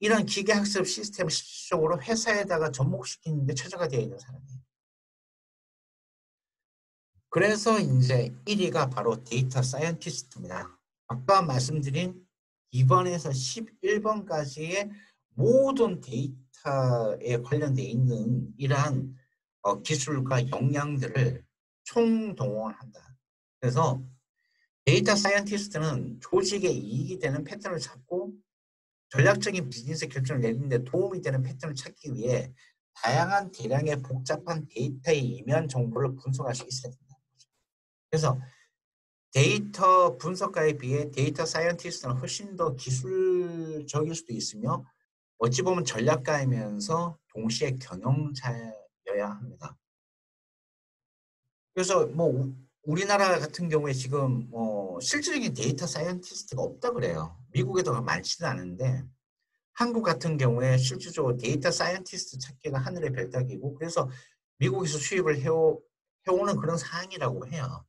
이런 기계학습 시스템을 실질적으로 회사에다가 접목시키는 데 최적화가 되어 있는 사람이에요. 그래서 이제 1위가 바로 data scientist입니다. 아까 말씀드린 2번에서 11번까지의 모든 데이터에 관련되어 있는 이러한 어, 기술과 역량들을 총동원한다. 그래서 data scientist는 조직에 이익이 되는 패턴을 찾고 전략적인 비즈니스 결정을 내리는 데 도움이 되는 패턴을 찾기 위해 다양한 대량의 복잡한 데이터의 이면 정보를 분석할 수 있어야 된다는 거죠. 그래서 데이터 분석가에 비해 data scientist는 훨씬 더 기술적일 수도 있으며 어찌 보면 전략가이면서 동시에 경영자여야 합니다. 그래서 뭐 우- 우리나라 같은 경우에 지금 뭐 실질적인 data scientist가 없다 그래요. 미국에도 많지는 않은데 한국 같은 경우에 실질적으로 data scientist 찾기가 하늘의 별따기고 그래서 미국에서 수입을 해오, 해오는 그런 상황이라고 해요.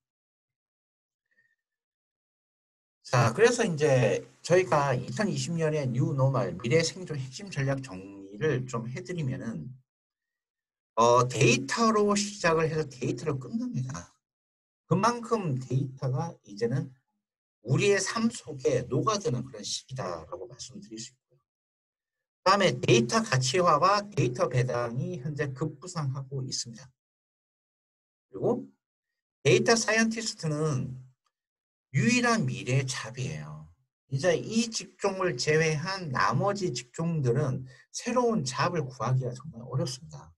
자, 그래서 이제 저희가 2020년에 new normal 미래 생존 핵심 전략 정리를 좀 해드리면은 어, 데이터로 시작을 해서 데이터로 끝납니다. 그만큼 데이터가 이제는 우리의 삶 속에 녹아드는 그런 시기다라고 말씀드릴 수 있고요. 다음에 데이터 가치화와 데이터 배당이 현재 급부상하고 있습니다. 그리고 data scientist는 유일한 미래의 job이에요. 이제 이 직종을 제외한 나머지 직종들은 새로운 job을 구하기가 정말 어렵습니다.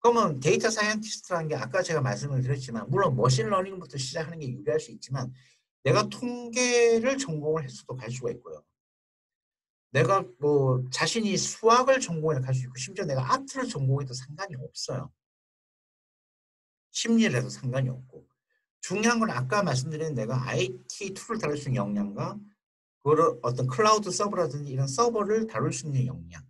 그러면 data scientist라는 게 아까 제가 말씀을 드렸지만 물론 machine learning부터 시작하는 게 유리할 수 있지만 내가 통계를 전공을 했어도 갈 수가 있고요. 내가 뭐 자신이 수학을 전공해서 갈 수 있고 심지어 내가 art를 전공해도 상관이 없어요. 심리를 해도 상관이 없고 중요한 건 아까 말씀드린 내가 IT 툴을 다룰 수 있는 역량과 그걸 어떤 클라우드 서버라든지 이런 서버를 다룰 수 있는 역량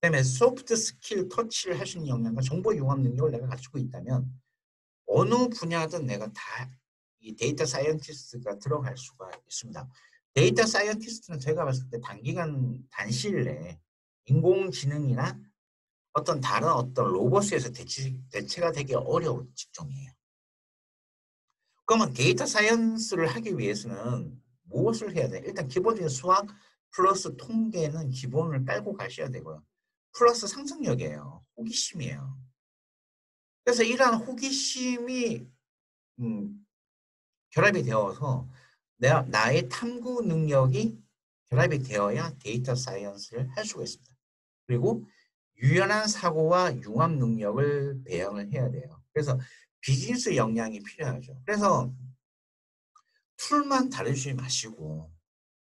그다음에 soft skill touch를 할 수 있는 역량과 정보 융합 능력을 내가 갖추고 있다면 어느 분야든 내가 다 이 data scientist가 들어갈 수가 있습니다. data scientist는 제가 봤을 때 단기간 단시일 내에 인공지능이나 어떤 다른 어떤 로봇에서 대체, 대체가 되기 어려운 직종이에요. 그러면 data science를 하기 위해서는 무엇을 해야 돼? 일단 기본적인 수학 플러스 통계는 기본을 깔고 가셔야 되고요. 플러스 상상력이에요. 호기심이에요. 그래서 이러한 호기심이 음, 결합이 되어서 내, 나의 탐구 능력이 결합이 되어야 data science를 할 수가 있습니다. 그리고 유연한 사고와 융합 능력을 배양을 해야 돼요. 그래서 비즈니스 역량이 필요하죠. 그래서 tool만 다루지 마시고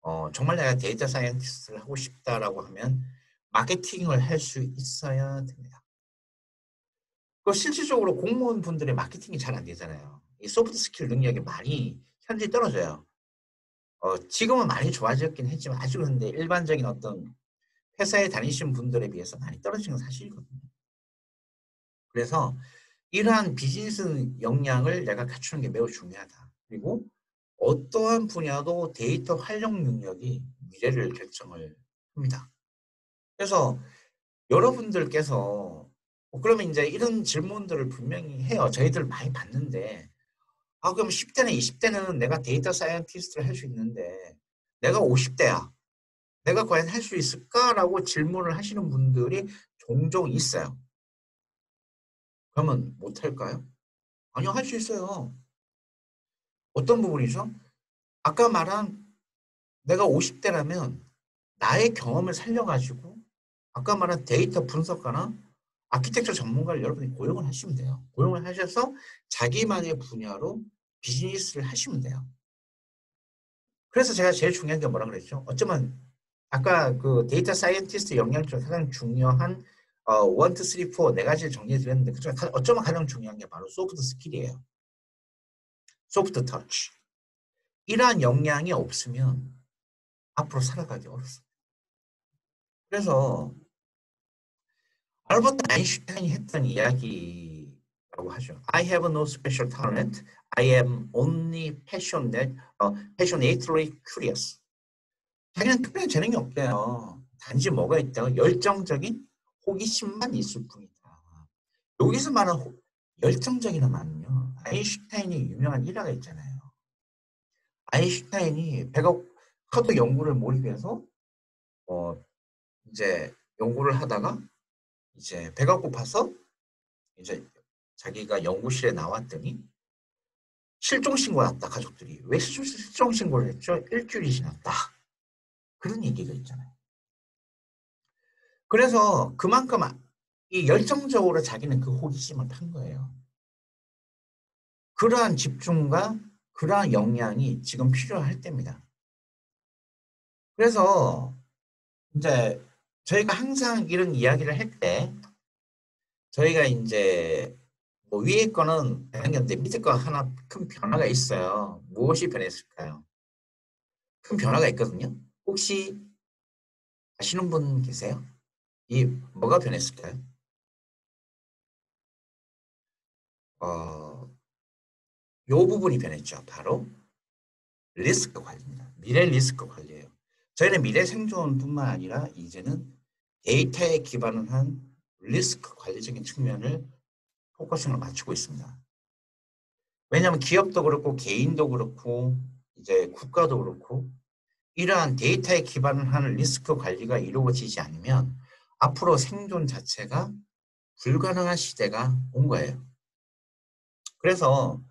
어, 정말 내가 data scientist를 하고 싶다라고 하면 마케팅을 할 수 있어야 됩니다. 그 실질적으로 공무원 분들의 마케팅이 잘 안 되잖아요. 이 soft skill 능력이 많이 현재 떨어져요. 어, 지금은 많이 좋아졌긴 했지만 아직은 근데 일반적인 어떤 회사에 다니신 분들에 비해서 많이 떨어진 건 사실이거든요. 그래서 이러한 비즈니스 역량을 내가 갖추는 게 매우 중요하다. 그리고 어떠한 분야도 데이터 활용 능력이 미래를 결정을 합니다. 그래서 여러분들께서 뭐 그러면 이제 이런 질문들을 분명히 해요. 저희들 많이 받는데 아 그럼 10대는 20대는 내가 data scientist를 할 수 있는데 내가 50대야. 내가 과연 할 수 있을까라고 질문을 하시는 분들이 종종 있어요. 그러면 못 할까요? 아니요, 할 수 있어요. 어떤 부분이죠? 아까 말한 내가 50대라면 나의 경험을 살려가지고 아까 말한 데이터 분석가나 아키텍처 전문가를 여러분이 고용을 하시면 돼요. 고용을 하셔서 자기만의 분야로 비즈니스를 하시면 돼요. 그래서 제가 제일 중요한 게 뭐라 그랬죠? 어쩌면 아까 그 data scientist 역량 중 가장 중요한 어, 1, 2, 3, 4 네 가지를 정리해 드렸는데 그중에 가- 어쩌면 가장 중요한 게 바로 soft skill이에요. soft touch. 이러한 역량이 없으면 앞으로 살아가기 어렵습니다. 그래서 알버트 아인슈타인이 했던 이야기라고 하죠. I have no special talent. I am only passionate, 어, passionately curious. 자기는 특별한 재능이 없대요. 단지 뭐가 있다고 열정적인 호기심만 있을 뿐이다. 여기서 말하는 호- 열정적이란 말은요. 아인슈타인이 유명한 일화가 있잖아요. 아인슈타인이 배가 하도 연구를 몰입해서 어 이제 연구를 하다가 이제 배가 고파서 이제 자기가 연구실에 나왔더니 실종 신고를 했다 가족들이 왜 실종 신고를 했죠? 일주일이 지났다 그런 얘기가 있잖아요. 그래서 그만큼 아- 이 열정적으로 자기는 그 호기심을 탄 거예요. 그러한 집중과 그러한 역량이 지금 필요할 때입니다. 그래서 이제 저희가 항상 이런 이야기를 할 때 저희가 이제 뭐 위에 거는 변했는데 밑에 거 하나 큰 변화가 있어요. 무엇이 변했을까요? 큰 변화가 있거든요. 혹시 아시는 분 계세요? 이 뭐가 변했을까요? 어, 요 부분이 변했죠. 바로 리스크 관리입니다. 미래 리스크 관리예요. 저희는 미래 생존뿐만 아니라 이제는 데이터에 기반을 한 리스크 관리적인 측면을 focusing을 맞추고 있습니다. 왜냐하면 기업도 그렇고 개인도 그렇고 이제 국가도 그렇고 이러한 데이터에 기반을 리스크 관리가 이루어지지 않으면 앞으로 생존 자체가 불가능한 시대가 온 거예요. 그래서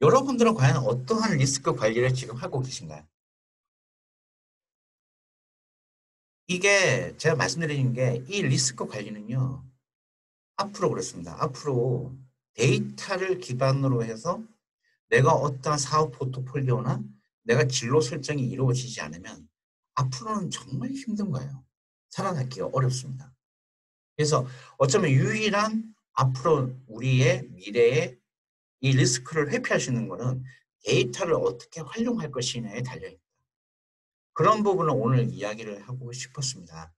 여러분들은 과연 어떠한 리스크 관리를 지금 하고 계신가요? 이게 제가 말씀드리는 게 이 리스크 관리는요. 앞으로 그렇습니다. 앞으로 데이터를 기반으로 해서 내가 어떠한 사업 포트폴리오나 내가 진로 설정이 이루어지지 않으면 앞으로는 정말 힘든 거예요. 살아남기가 어렵습니다. 그래서 어쩌면 유일한 앞으로 우리의 미래의 이 리스크를 회피할 수 있는 거는 데이터를 어떻게 활용할 것이냐에 달려있다. 그런 부분을 오늘 이야기를 하고 싶었습니다.